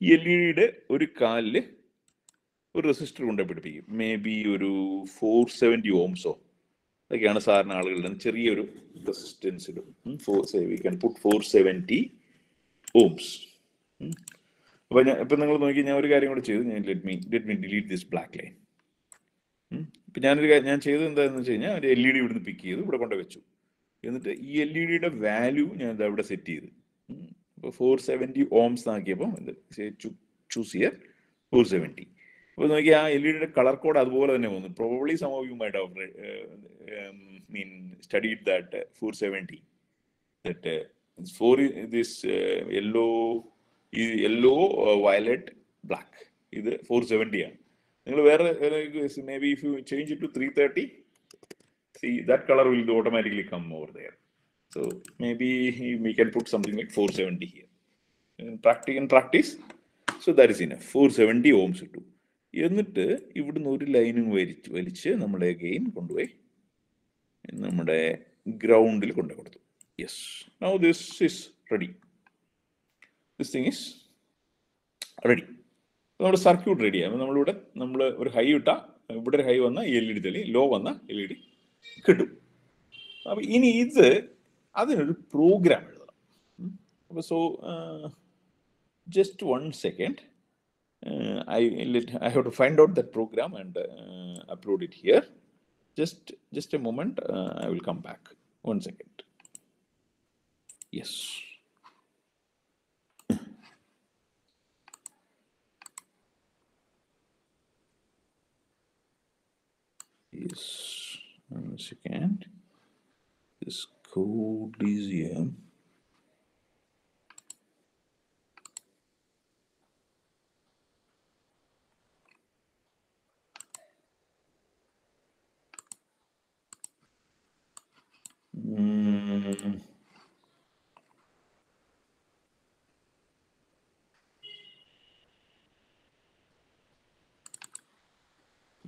എൽ ഇ ഡിയുടെ ഒരു കാലിൽ ഒരു റെസിസ്റ്റർ കൊണ്ട് പിടിപ്പിക്കും. മേ ബി ഒരു ഫോർ സെവന്റി ഓംസോ. അതൊക്കെയാണ് സാധാരണ ആളുകളുടെ ചെറിയൊരു റെസിസ്റ്റൻസ് ഇടും for we can put four seventy ohms അപ്പം ഞാൻ ഇപ്പം നിങ്ങൾ നോക്കി ഞാൻ ഒരു കാര്യം കൂടെ ചെയ്തു. ഞാൻ let me let me delete this black line ഇപ്പം ഞാനൊരു ഞാൻ ചെയ്തത് എന്താണെന്ന് വെച്ച് കഴിഞ്ഞാൽ ഒരു എൽ ഇ ഡി ഇവിടുന്ന് പിക്ക് ചെയ്തു. ഇവിടെ കൊണ്ട് വെച്ചു. എന്നിട്ട് ഈ എൽ ഇ ഡിയുടെ വാല്യൂ ഞാൻ ഇത് അവിടെ സെറ്റ് ചെയ്ത് അപ്പോൾ ഫോർ സെവന്റി ഓംസ് ആക്കിയപ്പോൾ ചൂസ് ചെയ്യാൻ ഫോർ സെവന്റി അപ്പോൾ നോക്കി ആ എൽ ഇ ഡിയുടെ കളർ കോഡ് അതുപോലെ തന്നെ വന്നു. Probably some might of mean studied that four seventy that four this yellow ഈ യെല്ലോ വയലറ്റ് ബ്ലാക്ക് ഇത് ഫോർ സെവന്റി ആണ്. നിങ്ങൾ വേറെ maybe if you change to three thirty see that color will automatically come over there. So maybe we can put something like 470 here. In practice, in practice, so that is enough. 470 ohms ഇട്ടു. എന്നിട്ട് ഇവിടുന്ന് ഒരു ലൈനും വലിച്ച് വലിച്ച് നമ്മുടെ gain കൊണ്ടുപോയി. നമ്മുടെ ഗ്രൗണ്ടിൽ കൊണ്ടു കൊടുത്തു. Yes now this is ready this thing is ready നമ്മുടെ സർക്യൂട്ട് റെഡിയാണ് നമ്മളിവിടെ നമ്മൾ ഒരു ഹൈ ഇട്ടാൽ ഇവിടെ ഒരു ഹൈ വന്ന എൽ ഇ ഡി തെളി ലോ വന്ന എൽ ഇ ഡി കിട്ടും. അപ്പൊ ഇനി ഇത് അതിനൊരു പ്രോഗ്രാം എഴുതണം. അപ്പൊ so just one second I I have to find out that program and upload it here just just a moment I will come back one second yes Yes, second. This code is here. Mm.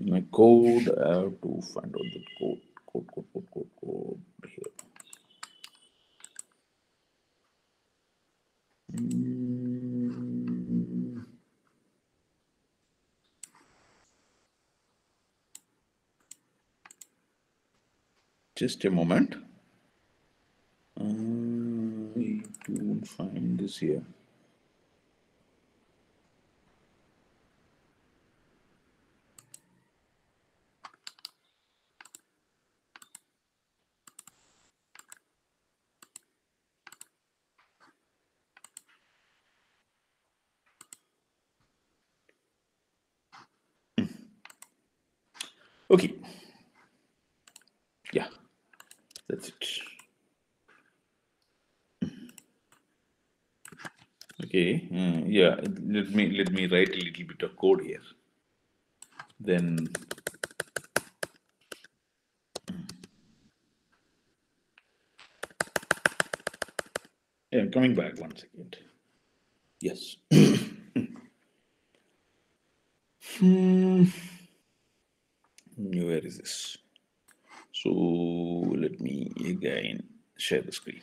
My code, I have to find out the code, code, code, code, code, code here. Mm. Just a moment. Uh, I don't find this here. Okay. Yeah, that's it. Okay, uh, yeah, let me let me write a little bit of code here. Then yeah, coming back one second. Yes. Hmm Where is this? So let me again share the screen.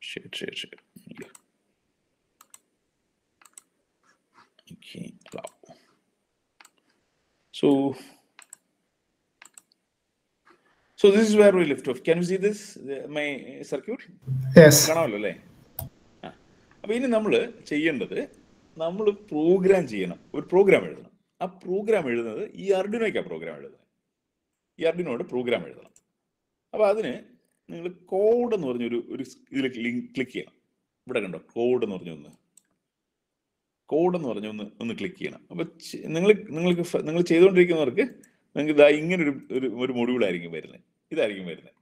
Share, share, share. Yeah. Okay, wow. So, so this is where we left off. Can you see this? The- My circuit? Yes. കാണാമല്ലോ അല്ലേ ആ അപ്പൊ ഇനി നമ്മൾ ചെയ്യേണ്ടത് നമ്മൾ programme ചെയ്യണം ഒരു പ്രോഗ്രാം എഴുതണം ആ പ്രോഗ്രാം എഴുതുന്നത് ഈ അർഡിനോയ്ക്കാണ് പ്രോഗ്രാം എഴുതുന്നത്. ഈ അർഡിനോട് പ്രോഗ്രാം എഴുതണം. അപ്പോൾ അതിന് നിങ്ങൾ കോഡ് എന്ന് പറഞ്ഞൊരു ഒരു ഇതിൽ ലിങ്ക് ക്ലിക്ക് ചെയ്യണം. ഇവിടെ കണ്ടോ കോഡ് എന്ന് പറഞ്ഞ ഒന്ന്. കോഡ് എന്ന് പറഞ്ഞ ഒന്ന് ഒന്ന് ക്ലിക്ക് ചെയ്യണം. അപ്പോൾ നിങ്ങൾ നിങ്ങൾക്ക് നിങ്ങൾ ചെയ്തുകൊണ്ടിരിക്കുന്നവർക്ക് നിങ്ങൾക്ക് ഇതാ ഇങ്ങനെ ഒരു ഒരു ഒരു മൊഡ്യൂൾ ആയിരിക്കും വരുന്നത്. ഇതായിരിക്കും വരുന്നത്.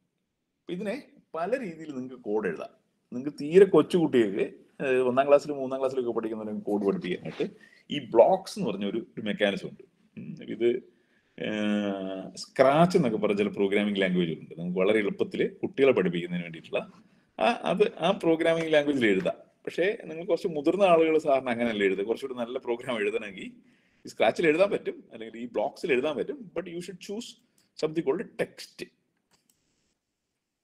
ഇതിനെ പല രീതിയിൽ നിങ്ങൾക്ക് കോഡ് എഴുതാം. നിങ്ങൾക്ക് തീരെ കൊച്ചു കുട്ടികൾക്ക് ഒന്നാം ക്ലാസ്സിലും മൂന്നാം ക്ലാസ്സിലൊക്കെ പഠിക്കുന്നവർക്ക് കോഡ് പഠിപ്പിക്കാനായിട്ട് ഈ ബ്ലോക്സ് എന്ന് പറഞ്ഞ ഒരു ഒരു മെക്കാനിസം ഉണ്ട്. ഇത് സ്ക്രാച്ച് എന്നൊക്കെ പറഞ്ഞ ചില പ്രോഗ്രാമിംഗ് ഉണ്ട് നമുക്ക് വളരെ എളുപ്പത്തിൽ കുട്ടികളെ പഠിപ്പിക്കുന്നതിന് വേണ്ടിയിട്ടുള്ള ആ അത് ആ പ്രോഗ്രാമിംഗ് ലാംഗ്വേജിൽ എഴുതാം. പക്ഷേ നിങ്ങൾ കുറച്ച് മുതിർന്ന ആളുകൾ സാറിന് അങ്ങനെയല്ല എഴുതുക. കുറച്ചുകൂടി നല്ല പ്രോഗ്രാം എഴുതണമെങ്കിൽ ഈ സ്ക്രാച്ചിൽ എഴുതാൻ പറ്റും. അല്ലെങ്കിൽ ഈ ബ്ലോക്സിൽ എഴുതാൻ പറ്റും. But you should choose something called text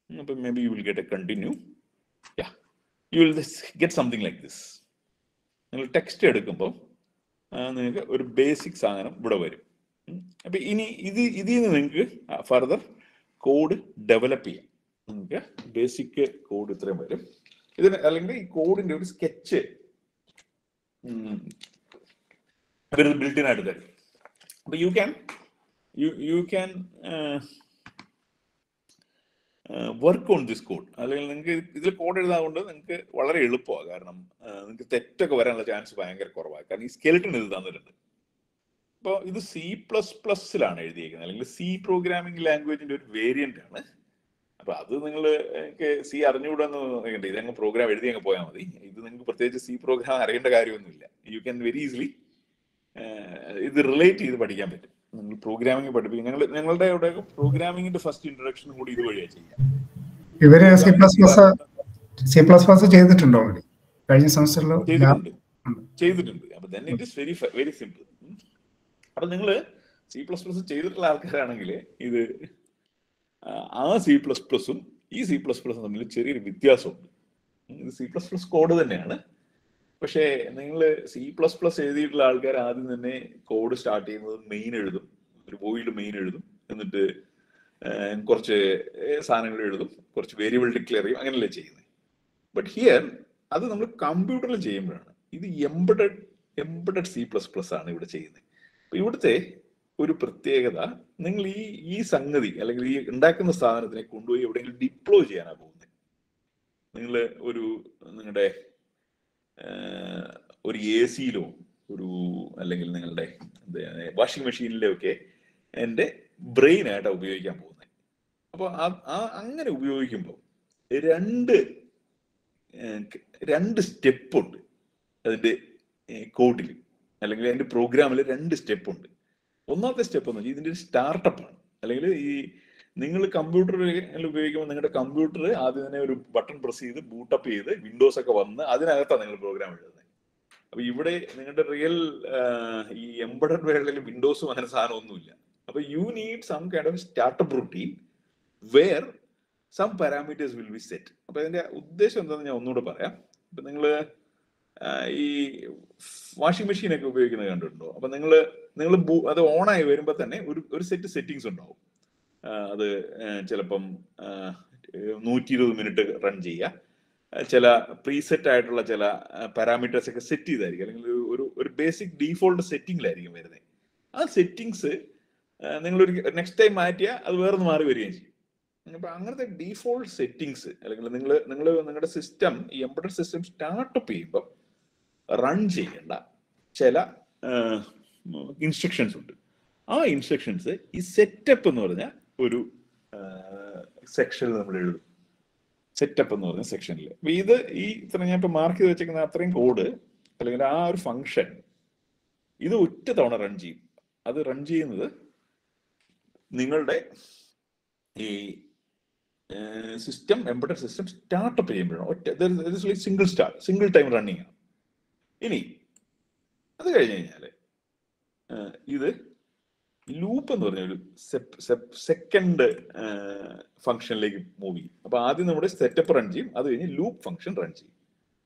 അപ്പം maybe you will get a continue yeah you will get something like this നിങ്ങൾ ടെക്സ്റ്റ് എടുക്കുമ്പോൾ നിങ്ങൾക്ക് ഒരു ബേസിക് സാധനം ഇവിടെ വരും. അപ്പൊ ഇനി ഇത് ഇതിൽ നിന്ന് നിങ്ങൾക്ക് ഫർദർ കോഡ് ഡെവലപ്പ് ചെയ്യാം. നിങ്ങൾക്ക് ബേസിക് കോഡ് ഇത്രയും വരും. ഇതിന് അല്ലെങ്കിൽ ഈ കോഡിന്റെ ഒരു സ്കെച്ച് ബിൽഡിനായിട്ട് തരും. അപ്പൊ you can you you can work on this code അല്ലെങ്കിൽ നിങ്ങൾക്ക് ഇതിൽ കോഡ് എഴുതാതുകൊണ്ട് നിങ്ങൾക്ക് വളരെ എളുപ്പമാണ് കാരണം നിങ്ങൾക്ക് തെറ്റൊക്കെ വരാനുള്ള ചാൻസ് ഭയങ്കര കുറവാണ് കാരണം ഈ സ്കെൽട്ടൺ ഇത് തന്നിട്ടുണ്ട്. അപ്പോൾ ഇത് സി പ്ലസ് പ്ലസ്സിലാണ് എഴുതിയിരിക്കുന്നത്. അല്ലെങ്കിൽ സി പ്രോഗ്രാമിംഗ് ലാംഗ്വേജിന്റെ ഒരു വേരിയന്റ് ആണ്. അപ്പൊ അത് നിങ്ങൾ എനിക്ക് സി അറിഞ്ഞുകൂടാന്ന് നോക്കണ്ട ഇതങ്ങ് പ്രോഗ്രാം എഴുതി അങ്ങ് പോയാൽ മതി. ഇത് നിങ്ങൾക്ക് പ്രത്യേകിച്ച് സി പ്രോഗ്രാം അറിയേണ്ട കാര്യമൊന്നുമില്ല. യു ക്യാൻ വെരി ഈസിലി ഇത് റിലേറ്റ് ചെയ്ത് പഠിക്കാൻ പറ്റും. നിങ്ങൾ പ്രോഗ്രാമിംഗ് പഠിപ്പിക്കും. ഞങ്ങൾ ഞങ്ങളുടെ അവിടെ പ്രോഗ്രാമിംഗിന്റെ ഫസ്റ്റ് ഇൻട്രൊഡക്ഷൻ കൂടി ഇതുവഴിയാണ് ചെയ്യാം ഇവർ C plus plus C plus plus ചെയ്തിട്ടുണ്ട് ഓൾറെഡി കഴിഞ്ഞ സെമസ്റ്ററിൽ ചെയ്തിട്ടുണ്ട്. ചെയ്തിട്ടുണ്ട്. അപ്പൊ then it is very very simple അപ്പൊ നിങ്ങൾ സി പ്ലസ് പ്ലസ് ചെയ്തിട്ടുള്ള ആൾക്കാരാണെങ്കിൽ ഇത് ആ, ആ സി പ്ലസ് പ്ലസും ഈ സി പ്ലസ് പ്ലസും തമ്മിൽ ചെറിയൊരു വ്യത്യാസമുണ്ട്. ഇത് സി പ്ലസ് പ്ലസ് കോഡ് തന്നെയാണ്. പക്ഷേ നിങ്ങൾ സി പ്ലസ് പ്ലസ് എഴുതിയിട്ടുള്ള ആൾക്കാർ ആദ്യം തന്നെ കോഡ് സ്റ്റാർട്ട് ചെയ്യുന്നത് മെയിൻ എഴുതും. ഒരു ബോയിഡ് മെയിൻ എഴുതും. എന്നിട്ട് കുറച്ച് സാധനങ്ങൾ എഴുതും. കുറച്ച് വേരിയബിൾ ഡിക്ലെയർ ചെയ്യും. അങ്ങനെയല്ലേ ചെയ്യുന്നത് ബട്ട് ഹിയർ അത് നമ്മൾ കമ്പ്യൂട്ടറിൽ ചെയ്യുമ്പോഴാണ്. ഇത് embedded embedded C plus plus ആണ് ഇവിടെ ചെയ്യുന്നത് ഇവിടുത്തെ ഒരു പ്രത്യേകത നിങ്ങൾ ഈ ഈ സംഗതി അല്ലെങ്കിൽ ഈ ഉണ്ടാക്കുന്ന സാധനത്തിനെ കൊണ്ടുപോയി എവിടെയെങ്കിലും ഡിപ്ലോയ് ചെയ്യാനാണ് പോകുന്നത് നിങ്ങൾ ഒരു നിങ്ങളുടെ ഒരു എ സിയിലോ ഒരു അല്ലെങ്കിൽ നിങ്ങളുടെ വാഷിംഗ് മെഷീനിലോ ഒക്കെ എന്റെ ബ്രെയിൻ ആയിട്ടാണ് ഉപയോഗിക്കാൻ പോകുന്നത് അപ്പോൾ ആ അങ്ങനെ ഉപയോഗിക്കുമ്പോൾ രണ്ട് രണ്ട് സ്റ്റെപ്പുണ്ട് അതിന്റെ കോഡിൽ. അല്ലെങ്കിൽ അതിന്റെ പ്രോഗ്രാമിൽ രണ്ട് സ്റ്റെപ്പുണ്ട്. ഒന്നാമത്തെ സ്റ്റെപ്പ് എന്ന് വെച്ചാൽ ഇതിന്റെ സ്റ്റാർട്ടപ്പ് ആണ് അല്ലെങ്കിൽ ഈ നിങ്ങൾ കമ്പ്യൂട്ടർ ഉപയോഗിക്കുമ്പോൾ നിങ്ങളുടെ കമ്പ്യൂട്ടർ ആദ്യം തന്നെ ഒരു ബട്ടൺ പ്രസ് ചെയ്ത് ബൂട്ടപ്പ് ചെയ്ത് വിൻഡോസ് ഒക്കെ വന്ന് അതിനകത്താണ് നിങ്ങൾ പ്രോഗ്രാം എഴുതുന്നത് അപ്പൊ ഇവിടെ നിങ്ങളുടെ റിയൽ ഈ എംബഡഡ് വേൾഡിൽ വിൻഡോസും അങ്ങനെ സാധനം ഒന്നുമില്ല. അപ്പൊ you need some kind of startup routine where some parameters will be set അപ്പൊ അതിന്റെ ഉദ്ദേശം എന്താണെന്ന് ഞാൻ ഒന്നുകൂടെ പറയാം. ഇപ്പൊ നിങ്ങൾ ഈ വാഷിംഗ് മെഷീനൊക്കെ ഉപയോഗിക്കുന്നത് കണ്ടിട്ടുണ്ടോ? അപ്പൊ നിങ്ങൾ നിങ്ങൾ അത് ഓണായി വരുമ്പോൾ തന്നെ ഒരു ഒരു സെറ്റ് സെറ്റിങ്സ് ഉണ്ടാവും. അത് ചിലപ്പം നൂറ്റി ഇരുപത് മിനിറ്റ് റൺ ചെയ്യുക ചില പ്രീസെറ്റ് ആയിട്ടുള്ള ചില പാരാമീറ്റേഴ്സ് ഒക്കെ സെറ്റ് ചെയ്തായിരിക്കും. അല്ലെങ്കിൽ ഒരു- ഒരു ബേസിക് ഡീഫോൾട്ട് സെറ്റിംഗിലായിരിക്കും വരുന്നത് ആ സെറ്റിങ്സ് നിങ്ങൾ ഒരു നെക്സ്റ്റ് ടൈം മാറ്റിയാൽ അത് വേറൊന്ന് മാറി വരികയും ചെയ്യും. അപ്പം അങ്ങനത്തെ ഡീഫോൾട്ട് സെറ്റിങ്സ് അല്ലെങ്കിൽ നിങ്ങൾ നിങ്ങൾ നിങ്ങളുടെ സിസ്റ്റം ഈ എംബഡഡ് സിസ്റ്റം സ്റ്റാർട്ടപ്പ് ചെയ്യുമ്പോൾ റൺ ചെയ്യേണ്ട. ചില ഇൻസ്ട്രക്ഷൻസ് ഉണ്ട്. ആ ഇൻസ്ട്രക്ഷൻസ് ഈ സെറ്റപ്പ് എന്ന് പറഞ്ഞ ഒരു സെക്ഷനിൽ നമ്മൾ എഴുതും. സെറ്റപ്പ് എന്ന് പറഞ്ഞ സെക്ഷനിൽ അപ്പൊ ഇത് ഈ ഇത്ര ഞാൻ ഇപ്പൊ മാർക്ക് ചെയ്ത് വെച്ചേക്കുന്ന അത്രയും കോഡ് അല്ലെങ്കിൽ ആ ഒരു ഫംഗ്ഷൻ ഇത് ഒറ്റ തവണ റൺ ചെയ്യും. അത് റൺ ചെയ്യുന്നത് നിങ്ങളുടെ ഈ സിസ്റ്റം എംബഡഡ് സിസ്റ്റം സ്റ്റാർട്ടപ്പ് ചെയ്യുമ്പോഴാണ്. ഒറ്റ single start single time running ആണ്. ഇനി അത് കഴിഞ്ഞ് കഴിഞ്ഞാൽ ഇത് ലൂപ്പ് എന്ന് പറഞ്ഞ ഒരു സെക്കൻഡ് ഫംഗ്ഷനിലേക്ക് മൂവ് ചെയ്യും. അപ്പൊ ആദ്യം നമ്മുടെ സെറ്റപ്പ് റൺ ചെയ്യും. അത് കഴിഞ്ഞ് ലൂപ്പ് ഫംഗ്ഷൻ റൺ ചെയ്യും.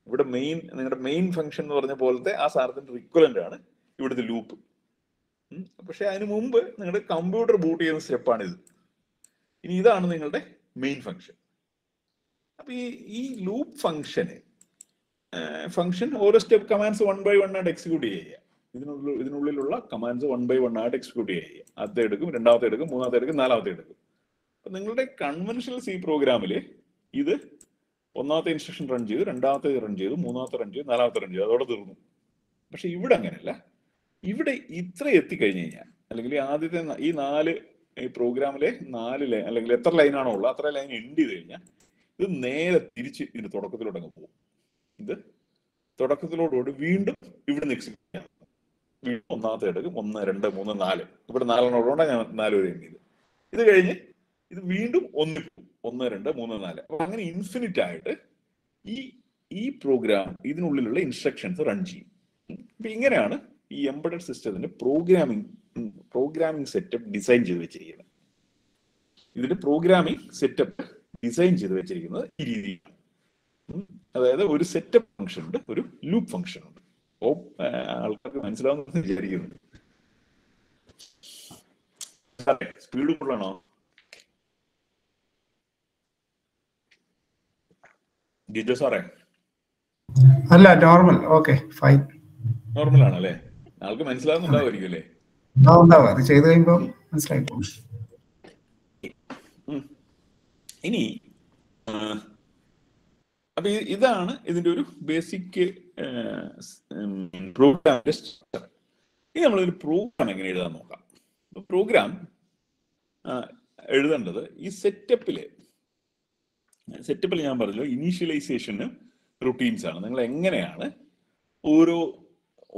ഇവിടെ മെയിൻ നിങ്ങളുടെ മെയിൻ ഫംഗ്ഷൻ എന്ന് പറഞ്ഞ പോലത്തെ ആ സാധനത്തിന്റെ റിക്വലന്റ് ആണ് ഇവിടുത്തെ ലൂപ്പ് പക്ഷെ അതിന് മുമ്പ് നിങ്ങളുടെ കമ്പ്യൂട്ടർ ബൂട്ട് ചെയ്യുന്ന സ്റ്റെപ്പാണ് ഇത് ഇനി ഇതാണ് നിങ്ങളുടെ മെയിൻ ഫംഗ്ഷൻ അപ്പൊ ഈ ഈ ലൂപ്പ് ഫംഗ്ഷന് ഫംഗ്ഷൻ ഓരോ step commands one by one ആയിട്ട് എക്സിക്യൂട്ട് ചെയ്യുക. ഇതിനുള്ളിൽ ഇതിനുള്ളിലുള്ള കമാൻഡ്സ് വൺ ബൈ വൺ ആയിട്ട് എക്സിക്യൂട്ട് ചെയ്യുക ആദ്യത്തെ എടുക്കും രണ്ടാമത്തെ എടുക്കും മൂന്നാമത്തെ എടുക്കും നാലാമത്തെ എടുക്കും. അപ്പൊ നിങ്ങളുടെ കൺവെൻഷണൽ സി പ്രോഗ്രാമിൽ ഇത് ഒന്നാമത്തെ ഇൻസ്ട്രക്ഷൻ റൺ ചെയ്തു രണ്ടാമത്തെ റൺ ചെയ്തു മൂന്നാമത്തെ റൺ ചെയ്തു നാലാമത്തെ റൺ ചെയ്തു. അതോടെ തീർന്നു. പക്ഷെ ഇവിടെ അങ്ങനെയല്ല. ഇവിടെ ഇത്ര എത്തിക്കഴിഞ്ഞ് കഴിഞ്ഞാൽ അല്ലെങ്കിൽ ആദ്യത്തെ ഈ നാല് ഈ പ്രോഗ്രാമിലെ നാല് ലൈൻ അല്ലെങ്കിൽ എത്ര ലൈനാണോ ഉള്ളത് അത്ര ലൈൻ എൻഡ് ചെയ്ത് കഴിഞ്ഞാൽ ഇത് നേരെ തിരിച്ച് ഇതിന്റെ തുടക്കത്തിലോട്ട് അങ്ങ് പോകും. ഇത് തുടക്കത്തിലോടുകൂടി വീണ്ടും ഇവിടെ എക്സിക്യൂട്ട് ചെയ്യാം. ഒന്നാമത്തെ എടുക്കും. ഒന്ന് രണ്ട് മൂന്ന് നാല്. ഇവിടെ നാലെണ്ണം ഉള്ളതുകൊണ്ട് ഞാൻ നാല് വരെ ചെയ്തു. ഇത് കഴിഞ്ഞ് ഇത് വീണ്ടും ഒന്ന് ഒന്ന് രണ്ട് മൂന്ന് നാല്. അപ്പൊ അങ്ങനെ ഇൻഫിനിറ്റ് ആയിട്ട് ഈ ഈ പ്രോഗ്രാം ഇതിനുള്ളിലുള്ള ഇൻസ്ട്രക്ഷൻസ് റൺ ചെയ്യും. അപ്പൊ ഇങ്ങനെയാണ് ഈ എംബഡഡ് സിസ്റ്റത്തിന്റെ പ്രോഗ്രാമിംഗ് പ്രോഗ്രാമിംഗ് സെറ്റപ്പ് ഡിസൈൻ ചെയ്ത് വെച്ചിരിക്കുന്നത്. ഇതിന്റെ പ്രോഗ്രാമിംഗ് സെറ്റപ്പ് ഡിസൈൻ ചെയ്ത് വെച്ചിരിക്കുന്നത് ഈ രീതിയിലാണ്. അതായത് ഒരു സെറ്റപ്പ് ഫംഗ്ഷൻ ഉണ്ട് ഒരു ലൂപ്പ് ഫംഗ്ഷൻ ഉണ്ട്. ഓ ആൾക്കാർക്ക് മനസ്സിലാവുന്ന വിചാരിക്കുന്നു. സ്പീഡ് കൂടുതലാണോ? ജിജോ സാറേ? അല്ല നോർമൽ ഓക്കെ ഫൈൻ നോർമൽ ആണല്ലേ? ആൾക്ക് മനസ്സിലാവുന്നുണ്ടാവുമായിരിക്കും അല്ലേ? ഉണ്ടാവും അത് ചെയ്തു കഴിയുമ്പോൾ മനസ്സിലായി ഇനി അപ്പൊ ഇതാണ് ഇതിന്റെ ഒരു ബേസിക് സ്ട്രക്ചർ ഇനി നമ്മളൊരു പ്രോഗ്രാം എങ്ങനെ എഴുതാൻ നോക്കാം. പ്രോഗ്രാം എഴുതേണ്ടത് ഈ സെറ്റപ്പിൽ സെറ്റപ്പിൽ ഞാൻ പറഞ്ഞല്ലോ ഇനീഷ്യലൈസേഷന് റുട്ടീൻസ് ആണ്. നിങ്ങൾ എങ്ങനെയാണ് ഓരോ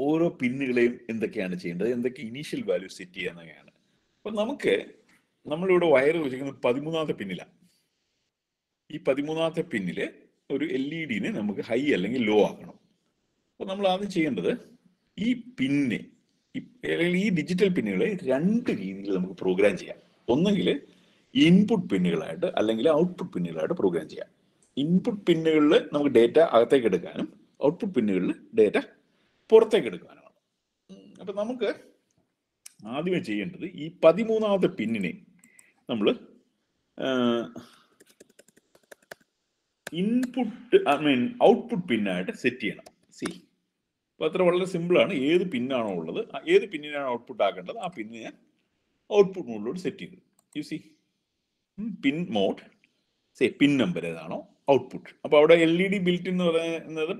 ഓരോ പിന്നുകളെയും എന്തൊക്കെയാണ് ചെയ്യേണ്ടത് എന്തൊക്കെ ഇനീഷ്യൽ വാല്യൂ സെറ്റ് ചെയ്യാന്നൊക്കെയാണ് അപ്പൊ നമുക്ക് നമ്മളിവിടെ വയർ വെച്ചിരിക്കുന്നത് പതിമൂന്നാമത്തെ പിന്നിലാണ് ഈ പതിമൂന്നാമത്തെ പിന്നിൽ ഒരു എൽ ഇ ഡിനെ നമുക്ക് ഹൈ അല്ലെങ്കിൽ ലോ ആക്കണം. അപ്പോൾ നമ്മൾ ആദ്യം ചെയ്യേണ്ടത് ഈ പിന്ന് അല്ലെങ്കിൽ ഈ ഡിജിറ്റൽ പിന്നുകളെ രണ്ട് രീതിയിൽ നമുക്ക് പ്രോഗ്രാം ചെയ്യാം. ഒന്നെങ്കിൽ ഇൻപുട്ട് പിന്നുകളായിട്ട് അല്ലെങ്കിൽ ഔട്ട്പുട്ട് പിന്നുകളായിട്ട് പ്രോഗ്രാം ചെയ്യാം. ഇൻപുട്ട് പിന്നുകളിൽ നമുക്ക് ഡേറ്റ അകത്തേക്ക് എടുക്കാനും ഔട്ട്പുട്ട് പിന്നുകളിൽ ഡേറ്റ പുറത്തേക്ക് എടുക്കാനുമാണ് അപ്പൊ നമുക്ക് ആദ്യമേ ചെയ്യേണ്ടത് ഈ പതിമൂന്നാമത്തെ പിന്നിനെ നമ്മൾ ഇൻപുട്ട് ഐ മീൻ ഔട്ട്പുട്ട് പിന്നായിട്ട് സെറ്റ് ചെയ്യണം. സി അപ്പൊ അത്ര വളരെ സിമ്പിൾ ആണ് ഏത് പിന്നാണോ ഉള്ളത് ഏത് പിന്നിനാണ് ഔട്ട്പുട്ട് ആക്കേണ്ടത് ആ പിന്നെ ഞാൻ ഔട്ട്പുട്ട് മോഡിലോട്ട് സെറ്റ് ചെയ്തു. You see pin mode say pin number ഏതാണോ ഔട്ട്പുട്ട് അപ്പോൾ അവിടെ എൽ ഇ ഡി ബിൽറ്റ് എന്ന് പറയുന്നത്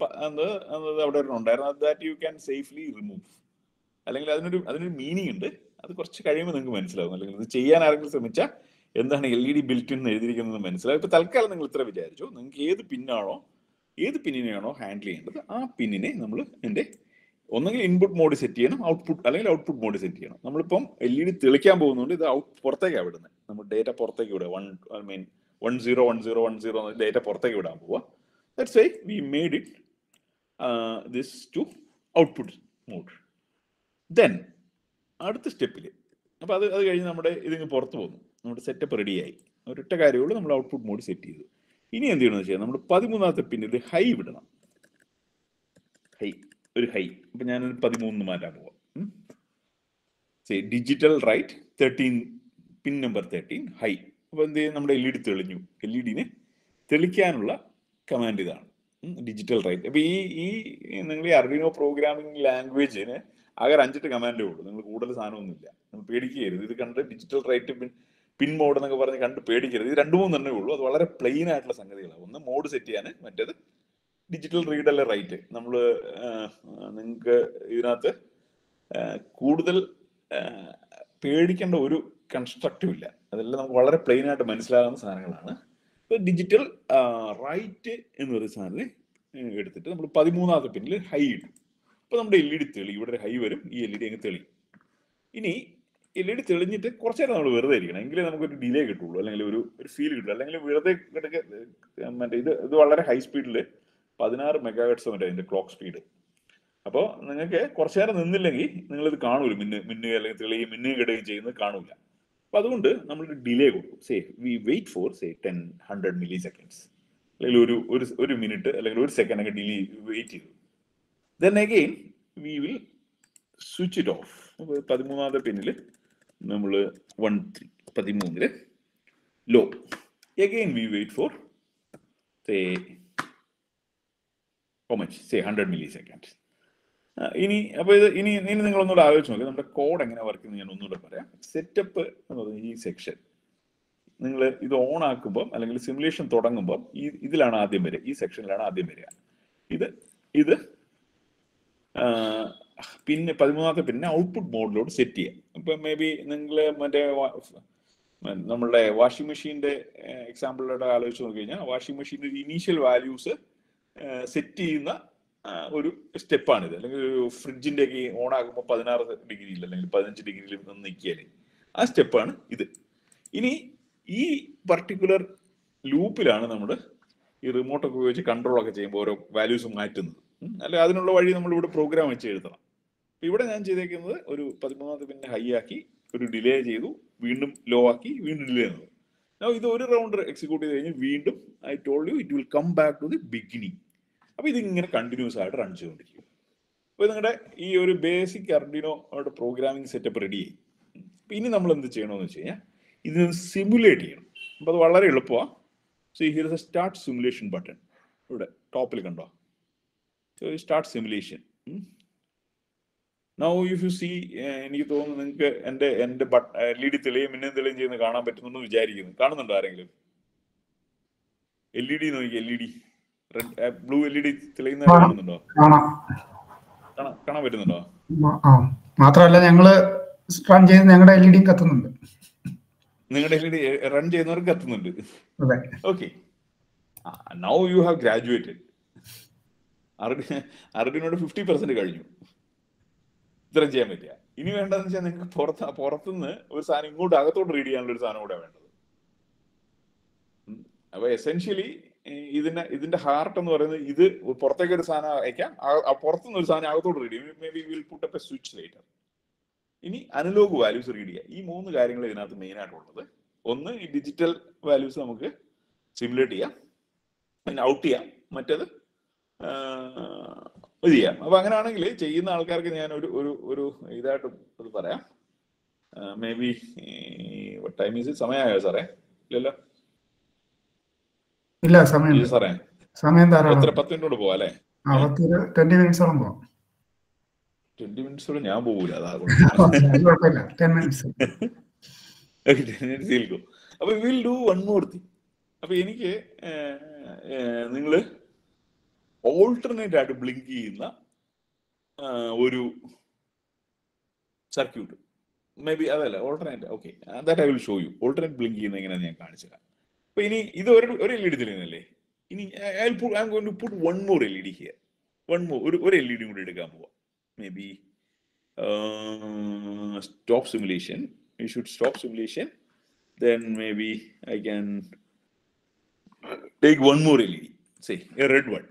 അത് അവിടെ ഒരു ഉണ്ടായിരുന്നു. That you can safely remove അല്ലെങ്കിൽ അതിനൊരു അതിനൊരു മീനിങ് ഉണ്ട്. അത് കുറച്ച് കഴിയുമ്പോൾ നിങ്ങൾക്ക് മനസ്സിലാവും. അല്ലെങ്കിൽ ഇത് ചെയ്യാൻ ആരെങ്കിലും ശ്രമിച്ചാൽ എന്താണ് എൽ ഇ ഡി ബിൽറ്റ് എന്ന് എഴുതിയിരിക്കുന്നത് മനസ്സിലാവും. ഇപ്പൊ തൽക്കാലം നിങ്ങൾ ഇത്ര വിചാരിച്ചു. നിങ്ങൾക്ക് ഏത് പിന്നാണോ ഏത് പിന്നിനെയാണോ ഹാൻഡിൽ ചെയ്യേണ്ടത് ആ പിന്നിനെ നമ്മൾ എന്റെ ഒന്നെങ്കിൽ ഇൻപുട്ട് മോഡ് സെറ്റ് ചെയ്യണം ഔട്ട്പുട്ട് അല്ലെങ്കിൽ ഔട്ട്പുട്ട് മോഡ് സെറ്റ് ചെയ്യണം. നമ്മളിപ്പം എൽ ഇ ഡി തെളിക്കാൻ പോകുന്നതുകൊണ്ട് ഇത് ഔട്ട് പുറത്തേക്കാണ് വിടുന്നത് നമ്മൾ ഡേറ്റ പുറത്തേക്ക് വിടുക. One I mean one zero one zero one zero data പുറത്തേക്ക് വിടാൻ പോവുക. That's why we made it this to output mode then അടുത്ത സ്റ്റെപ്പിൽ അപ്പോൾ അത് അത് കഴിഞ്ഞ് നമ്മുടെ ഇതിങ്ങ് പുറത്ത് പോകുന്നു. നമ്മുടെ സെറ്റപ്പ് റെഡിയായി ഒരൊറ്റ കാര്യമുള്ളൂ നമ്മൾ ഔട്ട്പുട്ട് മോഡ് സെറ്റ് ചെയ്തു ഇനി എന്ത് ചെയ്യണമെന്ന് വെച്ചാൽ നമ്മൾ പതിമൂന്നാമത്തെ പിന്നിൽ ഹൈ വിടണം. ഹൈ ഒരു ഹൈ. അപ്പൊ ഞാൻ പതിമൂന്ന് മാറ്റാൻ പോവാം. Digital write thirteen pin number thirteen high അപ്പോൾ എന്ത് ചെയ്യും? നമ്മുടെ എൽ ഇ ഡി തെളിഞ്ഞു. എൽ ഇ ഡിനെ തെളിക്കാനുള്ള കമാൻഡ് ഇതാണ്. ഡിജിറ്റൽ റൈറ്റ് അപ്പോൾ ഈ ഈ നിങ്ങൾ ഈ അർഡിനോ പ്രോഗ്രാമിംഗ് ലാംഗ്വേജിന് ആകെ അഞ്ചിട്ട് കമാൻഡേ ഉള്ളൂ. നിങ്ങൾ കൂടുതൽ സാധനമൊന്നുമില്ല. പേടിക്കരുത് ഇത് കണ്ട് ഡിജിറ്റൽ റൈറ്റ് പിൻ മോഡ് എന്നൊക്കെ പറഞ്ഞ് കണ്ട് പേടിക്കരുത്. ഇത് രണ്ട് തന്നെ ഉള്ളൂ. അത് വളരെ പ്ലെയിൻ ആയിട്ടുള്ള സംഗതികളാണ്. ഒന്ന് മോഡ് സെറ്റ് ചെയ്യാൻ മറ്റേത് ഡിജിറ്റൽ റീഡ് അല്ലെ റൈറ്റ് നമ്മൾ നിങ്ങൾക്ക് ഇതിനകത്ത് കൂടുതൽ പേടിക്കേണ്ട ഒരു കൺസ്ട്രക്റ്റും ഇല്ല. അതെല്ലാം നമുക്ക് വളരെ പ്ലെയിൻ ആയിട്ട് മനസ്സിലാകുന്ന സാധനങ്ങളാണ്. ഡിജിറ്റൽ റൈറ്റ് എന്ന് പറയുന്ന സാധനം എടുത്തിട്ട് നമ്മൾ പതിമൂന്നാമത്തെ പിന്നിൽ ഹൈ ഇടും അപ്പോൾ നമ്മുടെ എൽ ഇ ഡി തെളി. ഇവിടെ ഒരു ഹൈ വരും. ഈ എൽ ഇ ഡി അങ്ങ് തെളി. ഇനി എൽ ഇ ഡി തെളിഞ്ഞിട്ട് കുറച്ച് നേരം നമ്മൾ വെറുതെ ഇരിക്കണം. എങ്കിലേ നമുക്കൊരു ഡിലേ കിട്ടുള്ളൂ. അല്ലെങ്കിൽ ഒരു ഒരു ഫീൽ കിട്ടുള്ളൂ. അല്ലെങ്കിൽ വെറുതെ കിടക്ക മറ്റേ ഇത് ഇത് വളരെ ഹൈ സ്പീഡിൽ പതിനാറ് മെഗാഹെർട്സ് മറ്റേ അതിന്റെ ക്ലോക്ക് സ്പീഡ് അപ്പോൾ നിങ്ങൾക്ക് കുറച്ച് നേരം നിന്നില്ലെങ്കിൽ നിങ്ങളിത് കാണൂല. മിന്നു മിന്നുക അല്ലെങ്കിൽ തെളിയും മിന്നുകയും കിടുകയും ചെയ്യുന്നത് കാണൂല. അപ്പം അതുകൊണ്ട് നമ്മൾ ഡിലേ കൊടുക്കും. Say we wait for say ten hundred milliseconds അല്ലെങ്കിൽ ഒരു ഒരു ഒരു മിനിറ്റ് അല്ലെങ്കിൽ ഒരു സെക്കൻഡ് ഒക്കെ ഡിലേ വെയിറ്റ് ചെയ്തു. Then again we will switch it off അപ്പോൾ പതിമൂന്നാമത്തെ പിന്നിൽ നമ്മൾ വൺ ത്രീ പതിമൂന്നിൽ. Low. Again we wait for say how much say hundred milliseconds ഇനി അപ്പോൾ ഇത് ഇനി ഇനി നിങ്ങളൊന്നുകൂടെ ആലോചിച്ച് നോക്കി. നമ്മുടെ കോഡ് എങ്ങനെ വർക്ക് ചെയ്യുന്നത് ഞാൻ ഒന്നുകൂടെ പറയാം. സെറ്റപ്പ് എന്ന് പറയുന്നത് ഈ സെക്ഷൻ നിങ്ങൾ ഇത് ഓൺ ആക്കുമ്പം അല്ലെങ്കിൽ സിമുലേഷൻ തുടങ്ങുമ്പം ഈ ഇതിലാണ് ആദ്യം വരിക. ഈ സെക്ഷനിലാണ് ആദ്യം വരിക. ഇത് ഇത് പിന്നെ പതിമൂന്നാമത്തെ പിന്നെ ഔട്ട്പുട്ട് മോഡിലോട്ട് സെറ്റ് ചെയ്യാം ഇപ്പൊ മേ ബി നിങ്ങൾ മറ്റേ നമ്മളുടെ വാഷിംഗ് മെഷീന്റെ എക്സാമ്പിളിലൂടെ ആലോചിച്ച് നോക്കി കഴിഞ്ഞാൽ വാഷിംഗ് മെഷീന്റെ ഇനീഷ്യൽ വാല്യൂസ് സെറ്റ് ചെയ്യുന്ന ഒരു സ്റ്റെപ്പാണിത്. അല്ലെങ്കിൽ ഒരു ഫ്രിഡ്ജിന്റെ ഒക്കെ ഓൺ ആകുമ്പോൾ പതിനാറ് ഡിഗ്രിയിൽ അല്ലെങ്കിൽ പതിനഞ്ച് ഡിഗ്രിയിൽ നിന്ന് നിൽക്കിയാൽ ആ സ്റ്റെപ്പാണ് ഇത്. ഇനി ഈ പർട്ടിക്കുലർ ലൂപ്പിലാണ് നമ്മൾ ഈ റിമോട്ടൊക്കെ ഉപയോഗിച്ച് കൺട്രോളൊക്കെ ചെയ്യുമ്പോൾ ഓരോ വാല്യൂസ് മാറ്റുന്നത്. അല്ലെ അതിനുള്ള വഴി നമ്മൾ ഇവിടെ പ്രോഗ്രാം വെച്ച് എഴുതണം. ഇവിടെ ഞാൻ ചെയ്തേക്കുന്നത് ഒരു പതിമൂന്നാമത്തെ പിന്നെ ഹൈ ആക്കി ഒരു ഡിലേ ചെയ്തു വീണ്ടും ലോ ആക്കി വീണ്ടും ഡിലേ ചെയ്തു. ഞാൻ ഇത് ഒരു റൗണ്ട് എക്സിക്യൂട്ട് ചെയ്ത് കഴിഞ്ഞ് വീണ്ടും I told you it will come back to the beginning അപ്പോൾ ഇതിങ്ങനെ കണ്ടിന്യൂസ് ആയിട്ട് റൺ ചെയ്തുകൊണ്ടിരിക്കും. അപ്പോൾ നിങ്ങളുടെ ഈ ഒരു ബേസിക് അർഡിനോയുടെ പ്രോഗ്രാമിംഗ് സെറ്റപ്പ് റെഡി അപ്പൊ ഇനി നമ്മൾ എന്ത് ചെയ്യണമെന്ന് വെച്ച് കഴിഞ്ഞാൽ ഇത് സിമുലേറ്റ് ചെയ്യണം. അപ്പോൾ അത് വളരെ എളുപ്പമാണ് so here is a start simulation button ഇവിടെ ടോപ്പിൽ കണ്ടോ? So start simulation now if you see എനിക്ക് തോന്നുന്നു നിങ്ങൾക്ക് എന്റെ എന്റെ എൽ ഇ ഡി തെളിയും മിന്നും തെളിയും ചെയ്യുന്ന കാണാൻ പറ്റുന്നുണ്ടെന്ന് വിചാരിക്കുന്നു. കാണുന്നുണ്ടോ ആരെങ്കിലും? എൽ ഇ ഡി നോക്കി L E D red blue L E D തെളിയുന്ന കാണാം. കാണുന്നുണ്ടോ? കാണാം. കാണാൻ പറ്റുന്നുണ്ടോ? മാത്രമല്ല ഞങ്ങൾ റൺ ചെയ്ത് ഞങ്ങളുടെ എൽ ഇ ഡി കത്തുന്നുണ്ട്. നിങ്ങളുടെ എൽ ഇ ഡി റൺ ചെയ്യുന്നവർക്ക് കത്തുന്നുണ്ട്. Okay now you have graduated അറബിനോട് fifty percent കഴിഞ്ഞു. ഇത്രയും ചെയ്യാൻ പറ്റിയ. ഇനി വേണ്ടതെന്ന് വെച്ചാൽ നിങ്ങൾക്ക് പുറത്ത് പുറത്തുനിന്ന് ഒരു സാധനം ഇങ്ങോട്ട് അകത്തോട്ട് റീഡ് ചെയ്യാനുള്ള ഒരു സാധനം കൂടെ വേണ്ടത്. അപ്പൊ എസെൻഷ്യലി ഇതിന്റെ ഇതിന്റെ ഹാർട്ട് എന്ന് പറയുന്നത് ഇത് പുറത്തേക്ക് ഒരു സാധനം അയക്കാം. പുറത്തുനിന്ന് ഒരു സാധനം അകത്തോട്ട് റീഡ് ചെയ്യും. Maybe will put up a switch later ഇനി അനലോഗ് വാല്യൂസ് റീഡ് ചെയ്യുക ഈ മൂന്ന് കാര്യങ്ങൾ ഇതിനകത്ത് മെയിൻ ആയിട്ടുള്ളത്. ഒന്ന് ഈ ഡിജിറ്റൽ വാല്യൂസ് നമുക്ക് സിമുലേറ്റ് ചെയ്യാം. പിന്നെ ഔട്ട് ചെയ്യാം. മറ്റേത് ഇത് ചെയ്യാം. അപ്പൊ അങ്ങനെയാണെങ്കിൽ ചെയ്യുന്ന ആൾക്കാർക്ക് ഞാൻ ഒരു ഒരു ഒരു ഇതായിട്ട് ഇത് പറയാം. മേ ബി ടൈം ഈസ് സമയമായോ സാറേ? ഇല്ലല്ലോ? ഇല്ല സമയം സാറേ. സമയം എത്ര? പത്ത് മിനിറ്റ് പോവാ അല്ലേ? ട്വന്റി മിനിറ്റ്സോളം പോവാം. ട്വന്റി മിനിറ്റ്സോട് ഞാൻ പോകൂല അപ്പൊ will do one more thing അപ്പൊ എനിക്ക് നിങ്ങൾ ഓൾട്ടർനേറ്റ് ആയിട്ട് ബ്ലിങ്ക് ചെയ്യുന്ന ഒരു സർക്യൂട്ട് മേ ബി അതല്ല alternate okay that I will show you alternate blink ചെയ്യുന്ന എങ്ങനെയാണ് ഞാൻ കാണിച്ചുതരാം അപ്പൊ ഇനി ഇത് ഒരു ഒരു എൽ ഇ ഡി തെളിയുന്നല്ലേ ഇനി I I am to put one more L E D here one more ഒരു ഒരു എൽ ഇ ഡി കൂടി എടുക്കാൻ പോവാം. Maybe stop simulation you should stop simulation then maybe I can take one more LED, say a red one.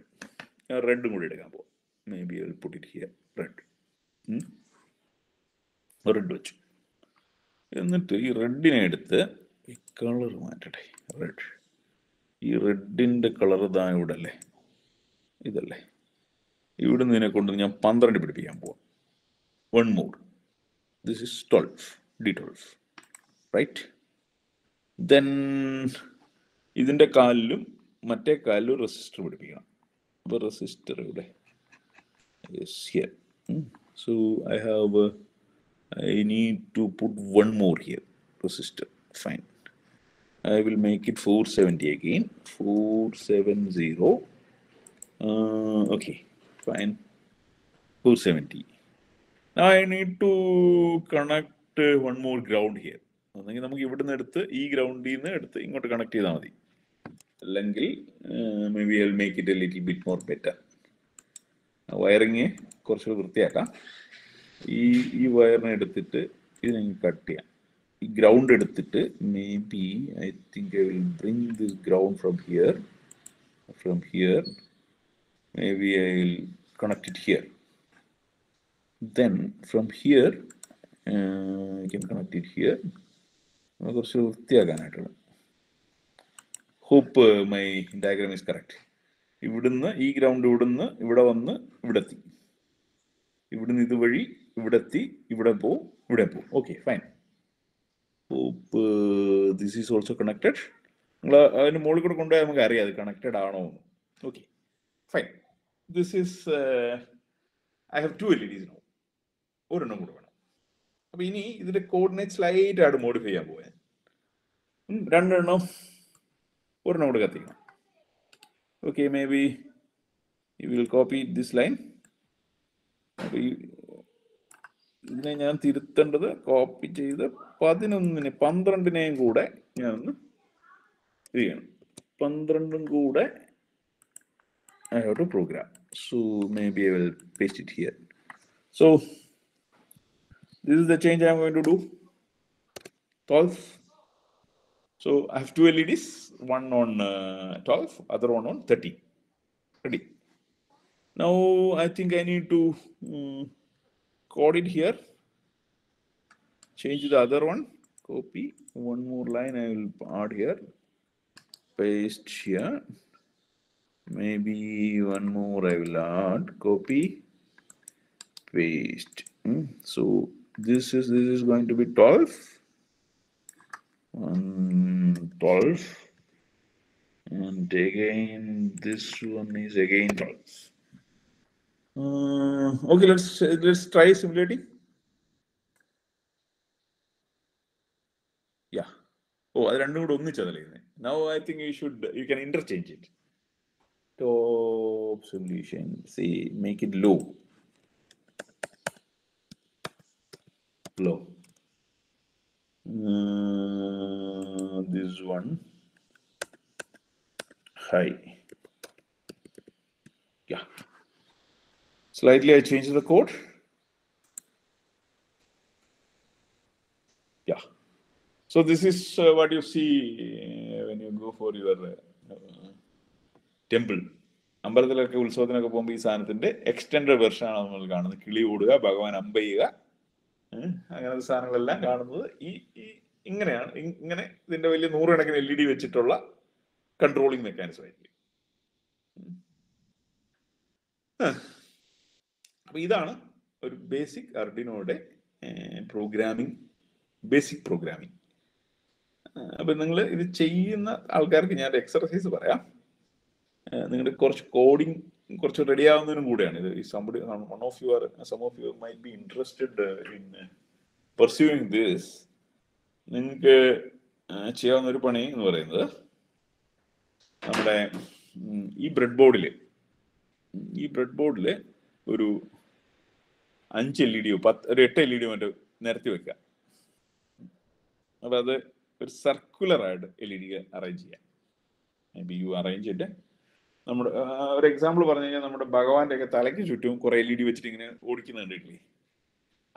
A റെഡും കൂടി എടുക്കാൻ പോവാം. Maybe I put it here red red വെച്ചു. എന്നിട്ട് ഈ റെഡിനെ എടുത്ത് ഈ കളർ മാറ്റട്ടെ. റെഡ് ഈ റെഡിന്റെ കളർ ഇതാ ഇവിടെ അല്ലേ ഇതല്ലേ? ഇവിടുന്ന് ഇതിനെ കൊണ്ട് ഞാൻ പന്ത്രണ്ട് പിടിപ്പിക്കാൻ പോവാം. One more this is twelve D twelve right then ഇതിന്റെ കാലിലും മറ്റേ കാലിലും റെസിസ്റ്റർ പിടിപ്പിക്കണം. റെസിസ്റ്റർ ഇവിടെ. Here so I have I need to put one more here resistor fine I will make it four seventy again four seven zero okay fine four seventy I need to connect uh, one more ground here. ഒന്നെങ്കിൽ നമുക്ക് ഇവിടുന്ന് എടുത്ത് ഈ ഗ്രൗണ്ടിൽ നിന്ന് എടുത്ത് ഇങ്ങോട്ട് connect ചെയ്താൽ മതി. അല്ലെങ്കിൽ maybe I make it a little bit more better wiring കുറച്ചുകൂടി വൃത്തിയാക്കാം. ഈ ഈ വയറിനെ എടുത്തിട്ട് ഇതിനെ കട്ട് ചെയ്യാം. ഈ ഗ്രൗണ്ട് എടുത്തിട്ട് maybe I think I will bring this ground from here from here maybe I will connect it here then from here I you connect it here കുറച്ച് വൃത്തിയാക്കാനായിട്ടുള്ള hope my diagram is correct ഇവിടുന്ന് ഈ ground ഇവിടുന്ന് ഇവിടെ വന്ന് ഇവിടെ എത്തി. ഇവിടുന്ന് ഇതുവഴി ഇവിടെ എത്തി ഇവിടെ പോവും ഇവിടെ പോവും okay fine hope this is also connected നിങ്ങൾ അതിന് മുകളിൽ കൂടെ കൊണ്ടുപോയാൽ നമുക്ക് അറിയാം അത് കണക്റ്റഡ് ആണോ എന്ന്. Okay fine this is I have to L E Ds no ഒരെണ്ണം കൂടെ വേണം. അപ്പം ഇനി ഇതിന്റെ കോർഡിനേറ്റ് സ്ലൈറ്റ് ആയിട്ട് മോഡിഫൈ ചെയ്യാൻ പോയാൽ രണ്ടെണ്ണം. ഒരെണ്ണം കൂടെ കത്തിക്കണം okay maybe you will copy this line അപ്പൊ ഈ ഇതിനെ ഞാൻ തിരുത്തേണ്ടത് കോപ്പി ചെയ്ത് പതിനൊന്നിന് പന്ത്രണ്ടിനെയും കൂടെ ഞാനൊന്ന് ഇത് ചെയ്യണം പന്ത്രണ്ടും കൂടെ I have to program. So maybe I will paste it here. So this is the change I'm going to do. 12. So I have two LEDs, one on uh, 12, other one on 30. Ready. Now I think I need to um, code it here. Change the other one. Copy. One more line I will add here. Paste here maybe one more I will add copy paste Hmm, so this is this is going to be 12 one 12 and again this one is again 12 uh, okay let's let's try simulating yeah ഓ അത് രണ്ടും കൂടെ ഒന്നിച്ചതല്ലേ now I think you should you can interchange it top solution say make it low low Uh, this one. High yeah. Slightly i changed the code. Yeah. So this is uh, what you see uh, when you go for your uh, temple. അമ്പലത്തിലൊക്കെ ഉത്സവത്തിനൊക്കെ പോകുമ്പോൾ ഈ സാധനത്തിന്റെ extended വെർഷനാണ് നമ്മൾ കാണുന്നത്. കിളി ഓടുക ഭഗവാൻ അമ്പ ചെയ്യുക. അങ്ങനത്തെ സാധനങ്ങളെല്ലാം കാണുന്നത്. ഈ ഈ ഇങ്ങനെയാണ്. ഇങ്ങനെ ഇതിന്റെ വലിയ നൂറുകണക്കിന് എൽ ഇ ഡി വെച്ചിട്ടുള്ള കൺട്രോളിങ് മെക്കാനിസം ആയിരിക്കും. അപ്പൊ ഇതാണ് ഒരു ബേസിക് അർഡിനോയുടെ പ്രോഗ്രാമിംഗ് ബേസിക് പ്രോഗ്രാമിംഗ് അപ്പൊ നിങ്ങൾ ഇത് ചെയ്യുന്ന ആൾക്കാർക്ക് ഞാൻ എക്സർസൈസ് പറയാം. നിങ്ങളുടെ കുറച്ച് കോഡിംഗ് കുറച്ച് റെഡി ആവുന്നതിനും കൂടെയാണ്. ഇത് somebody one of you are some of you may be interested in pursuing this നിങ്ങൾക്ക് ചെയ്യാവുന്ന ഒരു പണി എന്ന് പറയുന്നത് നമ്മുടെ ഈ ബ്രെഡ് ബോർഡിൽ ഈ ബ്രെഡ് ബോർഡിൽ ഒരു അഞ്ച് എൽ ഇ ഡിയോ പത്ത് ഒരു എട്ട് എൽ ഇ ഡിയോ മറ്റോ നിരത്തി വെക്കുക. അപ്പോൾ അത് ഒരു സർക്കുലർ ആയിട്ട് എൽ ഇ ഡി അറേഞ്ച് ചെയ്യാം. May be you arrange it നമ്മുടെ ഒരു എക്സാമ്പിൾ പറഞ്ഞു കഴിഞ്ഞാൽ നമ്മുടെ ഭഗവാന്റെ ഒക്കെ തലയ്ക്ക് ചുറ്റും കുറെ എൽ ഇ ഡി വെച്ചിട്ട് ഇങ്ങനെ ഓടിക്കുന്ന കണ്ടിട്ടില്ലേ?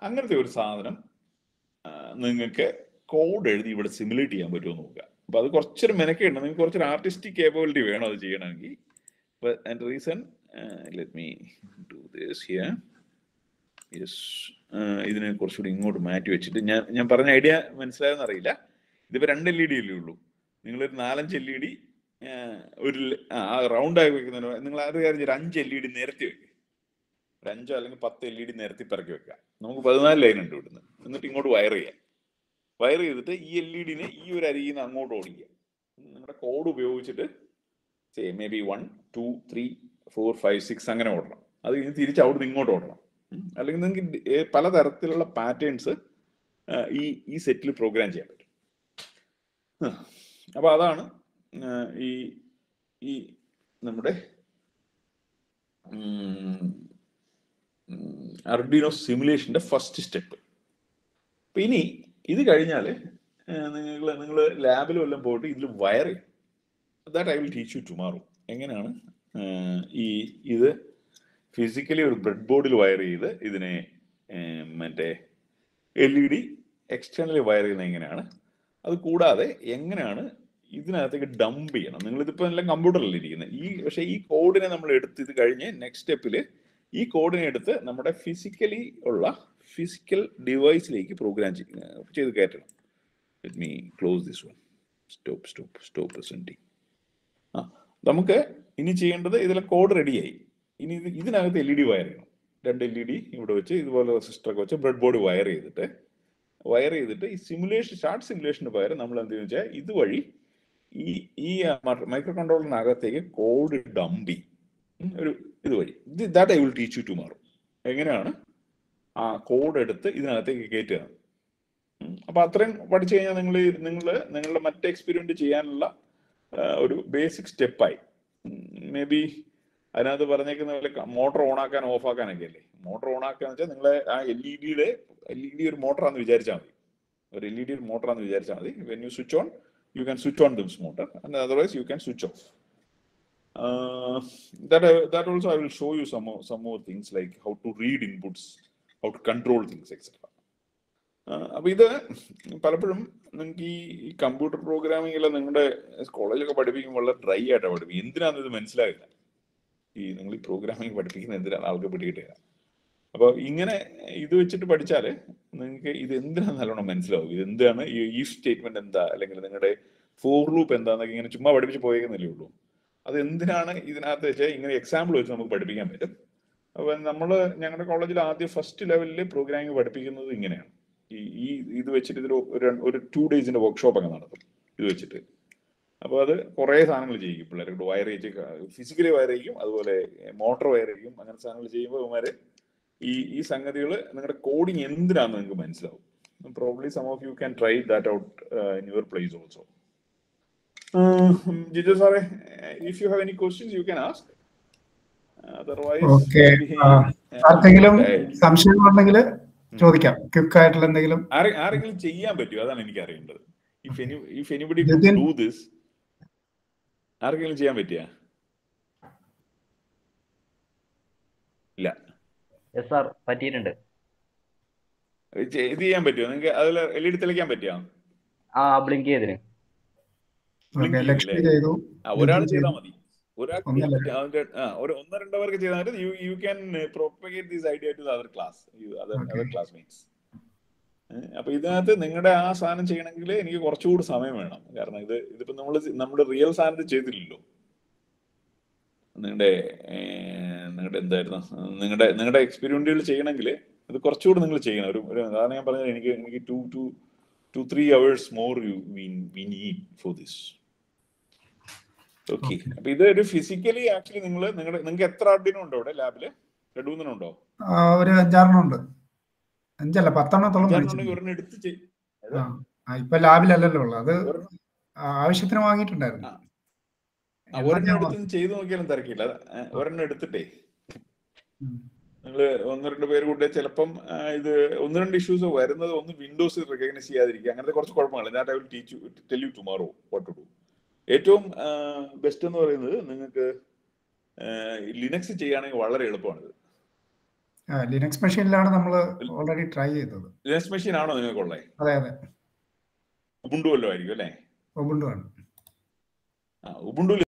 അങ്ങനത്തെ ഒരു സാധനം നിങ്ങൾക്ക് കോഡ് എഴുതി ഇവിടെ സിമുലേറ്റ് ചെയ്യാൻ പറ്റുമോ നോക്കുക. അപ്പൊ അത് കുറച്ചൊരു മെനക്കുണ്ട് നിങ്ങൾക്ക് കുറച്ചൊരു ആർട്ടിസ്റ്റിക് കേപ്പബിലിറ്റി വേണം അത് ചെയ്യണമെങ്കിൽ. റീസൺ ഹിയർ യെസ് ഇതിനെ കുറച്ചുകൂടി ഇങ്ങോട്ട് മാറ്റി വെച്ചിട്ട് ഞാൻ ഞാൻ പറഞ്ഞ ഐഡിയ മനസ്സിലായെന്ന് അറിയില്ല. ഇതിപ്പോ രണ്ട് എൽ ഇ ഡി അല്ലേ ഉള്ളൂ. നിങ്ങളൊരു നാലഞ്ച് എൽ ഇ ഡി ഒരു ആ റൗണ്ട് ആയി വെക്കുന്നതിന് നിങ്ങൾ അത് കാര്യം ഒരു അഞ്ച് എൽ ഇ ഡി നിരത്തി വെക്കുക ഒരു അഞ്ചോ അല്ലെങ്കിൽ പത്ത് എൽ ഇ ഡി നിരത്തി പിറക്കി വെക്കുക. നമുക്ക് പതിനാല് ലൈൻ ഉണ്ട് ഇവിടുന്ന്. എന്നിട്ട് ഇങ്ങോട്ട് വയർ ചെയ്യാം. വയർ ചെയ്തിട്ട് ഈ എൽ ഇ ഡിനെ ഈ ഒരു അരിയിൽ നിന്ന് അങ്ങോട്ട് ഓടിക്കുക. നിങ്ങളുടെ കോഡ് ഉപയോഗിച്ചിട്ട് maybe one two three four five six അങ്ങനെ ഓടണം. അത് കഴിഞ്ഞ് തിരിച്ച് അവിടുന്ന് ഇങ്ങോട്ട് ഓടണം. അല്ലെങ്കിൽ നിങ്ങൾക്ക് പലതരത്തിലുള്ള പാറ്റേൺസ് ഈ ഈ സെറ്റിൽ പ്രോഗ്രാം ചെയ്യാൻ പറ്റും. അപ്പോൾ അപ്പൊ അതാണ് ഈ ഈ നമ്മുടെ അർഡിനോ സിമുലേഷന്റെ ഫസ്റ്റ് സ്റ്റെപ്പ് ഇനി ഇത് കഴിഞ്ഞാൽ നിങ്ങൾ നിങ്ങൾ ലാബിൽ വല്ലതും പോയിട്ട് ഇതിൽ wire that I will teach you tomorrow എങ്ങനെയാണ് ഈ ഇത് ഫിസിക്കലി ഒരു ബ്രെഡ് ബോർഡിൽ വയർ ചെയ്ത് ഇതിനെ മറ്റേ L E D externally wire ചെയ്യുന്നത് എങ്ങനെയാണ് അത് കൂടാതെ എങ്ങനെയാണ് ഇതിനകത്തേക്ക് ഡംപ് ചെയ്യണം. നിങ്ങളിതിപ്പോൾ എല്ലാം കമ്പ്യൂട്ടറിൽ ഇരിക്കുന്നത്. ഈ പക്ഷേ ഈ കോഡിനെ നമ്മൾ എടുത്ത് ഇത് കഴിഞ്ഞ് നെക്സ്റ്റ് സ്റ്റെപ്പിൽ ഈ കോഡിനെ എടുത്ത് നമ്മുടെ ഫിസിക്കലി ഉള്ള ഫിസിക്കൽ ഡിവൈസിലേക്ക് പ്രോഗ്രാം ചെയ്ത് കയറ്റണം. Let me close this one stop stop stop presenting ആ നമുക്ക് ഇനി ചെയ്യേണ്ടത് ഇതിലെ കോഡ് റെഡിയായി ഇനി ഇത് ഇതിനകത്ത് എൽ ഇ ഡി വയർ ചെയ്യണം രണ്ട് എൽ ഇ ഡി ഇവിടെ വെച്ച് ഇതുപോലെ റെസിസ്റ്ററൊക്കെ വെച്ച് ബ്രെഡ് ബോർഡ് വയർ ചെയ്തിട്ട് വയർ ചെയ്തിട്ട് ഈ സിമുലേഷൻ ഷാർട്ട് സിമുലേഷന് പകരം നമ്മൾ എന്ത് വെച്ചാൽ ഇതുവഴി ഈ ഈ മൈക്രോ കൺട്രോളറിനകത്തേക്ക് കോഡ് ഡംബി ഒരു ഇതുവഴി. That I will teach you tomorrow എങ്ങനെയാണ്? ആ കോഡ് എടുത്ത് ഇതിനകത്തേക്ക് കയറ്റുക. അപ്പൊ അത്രയും പഠിച്ചു കഴിഞ്ഞാൽ നിങ്ങൾ നിങ്ങൾ നിങ്ങളുടെ മറ്റേ എക്സ്പെരിമെന്റ് ചെയ്യാനുള്ള ഒരു ബേസിക് സ്റ്റെപ്പായി മേ ബി അതിനകത്ത് പറഞ്ഞേക്കുന്ന പോലെ മോട്ടോർ ഓൺ ആക്കാൻ ഓഫ് ആക്കാനൊക്കെ അല്ലേ? മോട്ടോർ ഓൺ ആക്കാന്ന് വെച്ചാൽ നിങ്ങളെ ആ എൽ ഇ ഡിയുടെ എൽ ഇ ഡി ഒരു മോട്ടറാന്ന് വിചാരിച്ചാൽ മതി. ഒരു എൽ ഇ ഡി ഒരു മോട്ടറാന്ന് വിചാരിച്ചാൽ മതി. When you switch on you can switch on this motor and otherwise you can switch off that uh, that also I will show you some some more things like how to read inputs, how to control things, etc. അപ്പൊ ഇത് പലപ്പോഴും നിങ്ങൾക്ക് ഈ computer programming എല്ലാം നിങ്ങളുടെ കോളേജൊക്കെ പഠിപ്പിക്കുമ്പോൾ വളരെ ഡ്രൈ ആയിട്ടാണ് പഠിപ്പിക്കും എന്തിനാണെന്ന് ഇത് മനസ്സിലാകില്ല ഈ നിങ്ങൾ ഈ പ്രോഗ്രാമിംഗ് പഠിപ്പിക്കുന്ന എന്തിനാണ് ആൾക്ക് പിടികിട്ടുക? അപ്പൊ ഇങ്ങനെ ഇത് വെച്ചിട്ട് പഠിച്ചാൽ നിങ്ങൾക്ക് ഇത് എന്തിനാണ് നല്ലോണം മനസ്സിലാവും. ഇത് എന്താണ്? ഈ സ്റ്റേറ്റ്മെന്റ് എന്താ? അല്ലെങ്കിൽ നിങ്ങളുടെ ഫോർ ലൂപ്പ് എന്താന്നൊക്കെ ഇങ്ങനെ ചുമ്മാ പഠിപ്പിച്ച് പോയേക്കുന്നല്ലേ ഉള്ളൂ. അത് എന്തിനാണ് ഇതിനകത്ത് വെച്ചാൽ ഇങ്ങനെ എക്സാമ്പിൾ വെച്ച് നമുക്ക് പഠിപ്പിക്കാൻ പറ്റും? നമ്മൾ ഞങ്ങളുടെ കോളേജിൽ ആദ്യം ഫസ്റ്റ് ലെവലിൽ പ്രോഗ്രാമിംഗ് പഠിപ്പിക്കുന്നത് ഇങ്ങനെയാണ്. ഈ ഈ ഇത് വെച്ചിട്ട് ഇതിൽ ഒരു ടു ഡേയ്സിന്റെ വർക്ക്ഷോപ്പ് ഒക്കെ നടത്തും. ഇത് വെച്ചിട്ട്. അപ്പോൾ അത് കുറേ സാധനങ്ങൾ ചെയ്യിക്കും പിള്ളേരെ വയർ ഫിസിക്കലി വയർ ചെയ്യും അതുപോലെ മോട്ടോർ വയർ ചെയ്യും അങ്ങനെ സാധനങ്ങൾ ചെയ്യുമ്പോൾ ഇവന്മാരെ ഈ ഈ സംഗതികൾ നിങ്ങളുടെ കോഡിങ് എന്തിനാന്ന് നിങ്ങൾക്ക് മനസ്സിലാവും. Probably some of you can try that out in your place also Jiju സാറേ if you have any questions you can ask otherwise okay ആർക്കെങ്കിലും സംശയങ്ങളുണ്ടെങ്കിൽ ചോദിക്കാം. ക്വിക്ക് ആയിട്ടുള്ള എന്തെങ്കിലും? ആരെങ്കിലും ചെയ്യാൻ പറ്റുമോ? അതാണ് എനിക്ക് അറിയേണ്ടത്. If any if anybody? Do this ആർക്കെങ്കിലും ചെയ്യാൻ പറ്റിയ? ഇല്ല. യെസ് സാർ പറ്റിയിട്ടുണ്ട്. ഇത് ചെയ്- ചെയ്യാൻ പറ്റുമോ? നിങ്ങൾക്ക് അതിൽ എൽ ഇ ഡി തെളിക്കാൻ പറ്റിയോ ആ ബ്ലിങ്ക് ചെയ്തിന് ഒരാൾ ചെയ്താൽ മതി. ഒരാൾക്ക് ഒന്നല്ല. അതിന്റെ ആ ഒരു ഒന്നോ രണ്ടോ പേർക്ക് ചെയ്താൽ മതി. You you can propagate these idea to other class other classmates അപ്പൊ ഇതിനകത്ത് നിങ്ങളുടെ ആ സാധനം ചെയ്യണമെങ്കിൽ എനിക്ക് കുറച്ചുകൂടി സമയം വേണം. കാരണം ഇത് ഇതിപ്പോ നമ്മൾ നമ്മുടെ റിയൽ സാധനത്തിൽ ചെയ്തില്ലല്ലോ. നിങ്ങളുടെ നിങ്ങളുടെ എന്തായിരുന്നു? നിങ്ങളുടെ നിങ്ങളുടെ എക്സ്പെരിമെന്റുകൾ ചെയ്യണമെങ്കിൽ ഇത് കുറച്ചുകൂടി നിങ്ങൾ ചെയ്യണം. ഒരു ഒരു കാരണം ഞാൻ പറഞ്ഞത് എനിക്ക് എനിക്ക് two two two three hours more you we need for this okay. അപ്പൊ ഇത് ഒരു ഫിസിക്കലി ആക്ച്വലി നിങ്ങൾ നിങ്ങളുടെ നിങ്ങൾക്ക് എത്ര ആർഡിനും ഉണ്ടോ ഇവിടെ ലാബിൽ രണ്ടു മൂന്നെണ്ണം ഉണ്ടോ? ഒരു അഞ്ചാറെണ്ണം ഉണ്ട്. അഞ്ചല്ല പത്തെണ്ണത്തോളം എടുത്ത് ഇപ്പൊ ലാബിലല്ലല്ലോ ഉള്ളത് അത് ആവശ്യത്തിന് വാങ്ങിയിട്ടുണ്ടായിരുന്നു. ഒരെണ്ണം എടുത്ത് ചെയ്തു നോക്കിയാലും തിരക്കില്ല. ഒരെണ്ണം എടുത്തിട്ടേ. നിങ്ങൾ ഒന്ന് രണ്ട് പേര് കൂടെ ചിലപ്പം ഇത് ഒന്ന് രണ്ട് ഇഷ്യൂസ് വരുന്നത് ഒന്ന് വിൻഡോസ് റെക്കഗ്നൈസ് ചെയ്യാതിരിക്കുക. അങ്ങനത്തെ കുറച്ച് കുഴപ്പങ്ങൾ ഞാൻ I will teach tell you tomorrow what to do ഏറ്റവും ബെസ്റ്റ് എന്ന് പറയുന്നത് നിങ്ങൾക്ക് ലിനക്സ് ചെയ്യുകയാണെങ്കിൽ വളരെ എളുപ്പമാണിത്. ലിനക്സ് മെഷീനിലാണ് നമ്മൾ ഓൾറെഡി ട്രൈ ചെയ്തത്. ലിനക്സ് മെഷീൻ ആണോ നിങ്ങൾക്കുള്ളത് അതെ അതെ. ഉബുണ്ടു അല്ലോ ആയിരിക്കും അല്ലേ? ഉബുണ്ടു ആണ്. ഉബുണ്ടു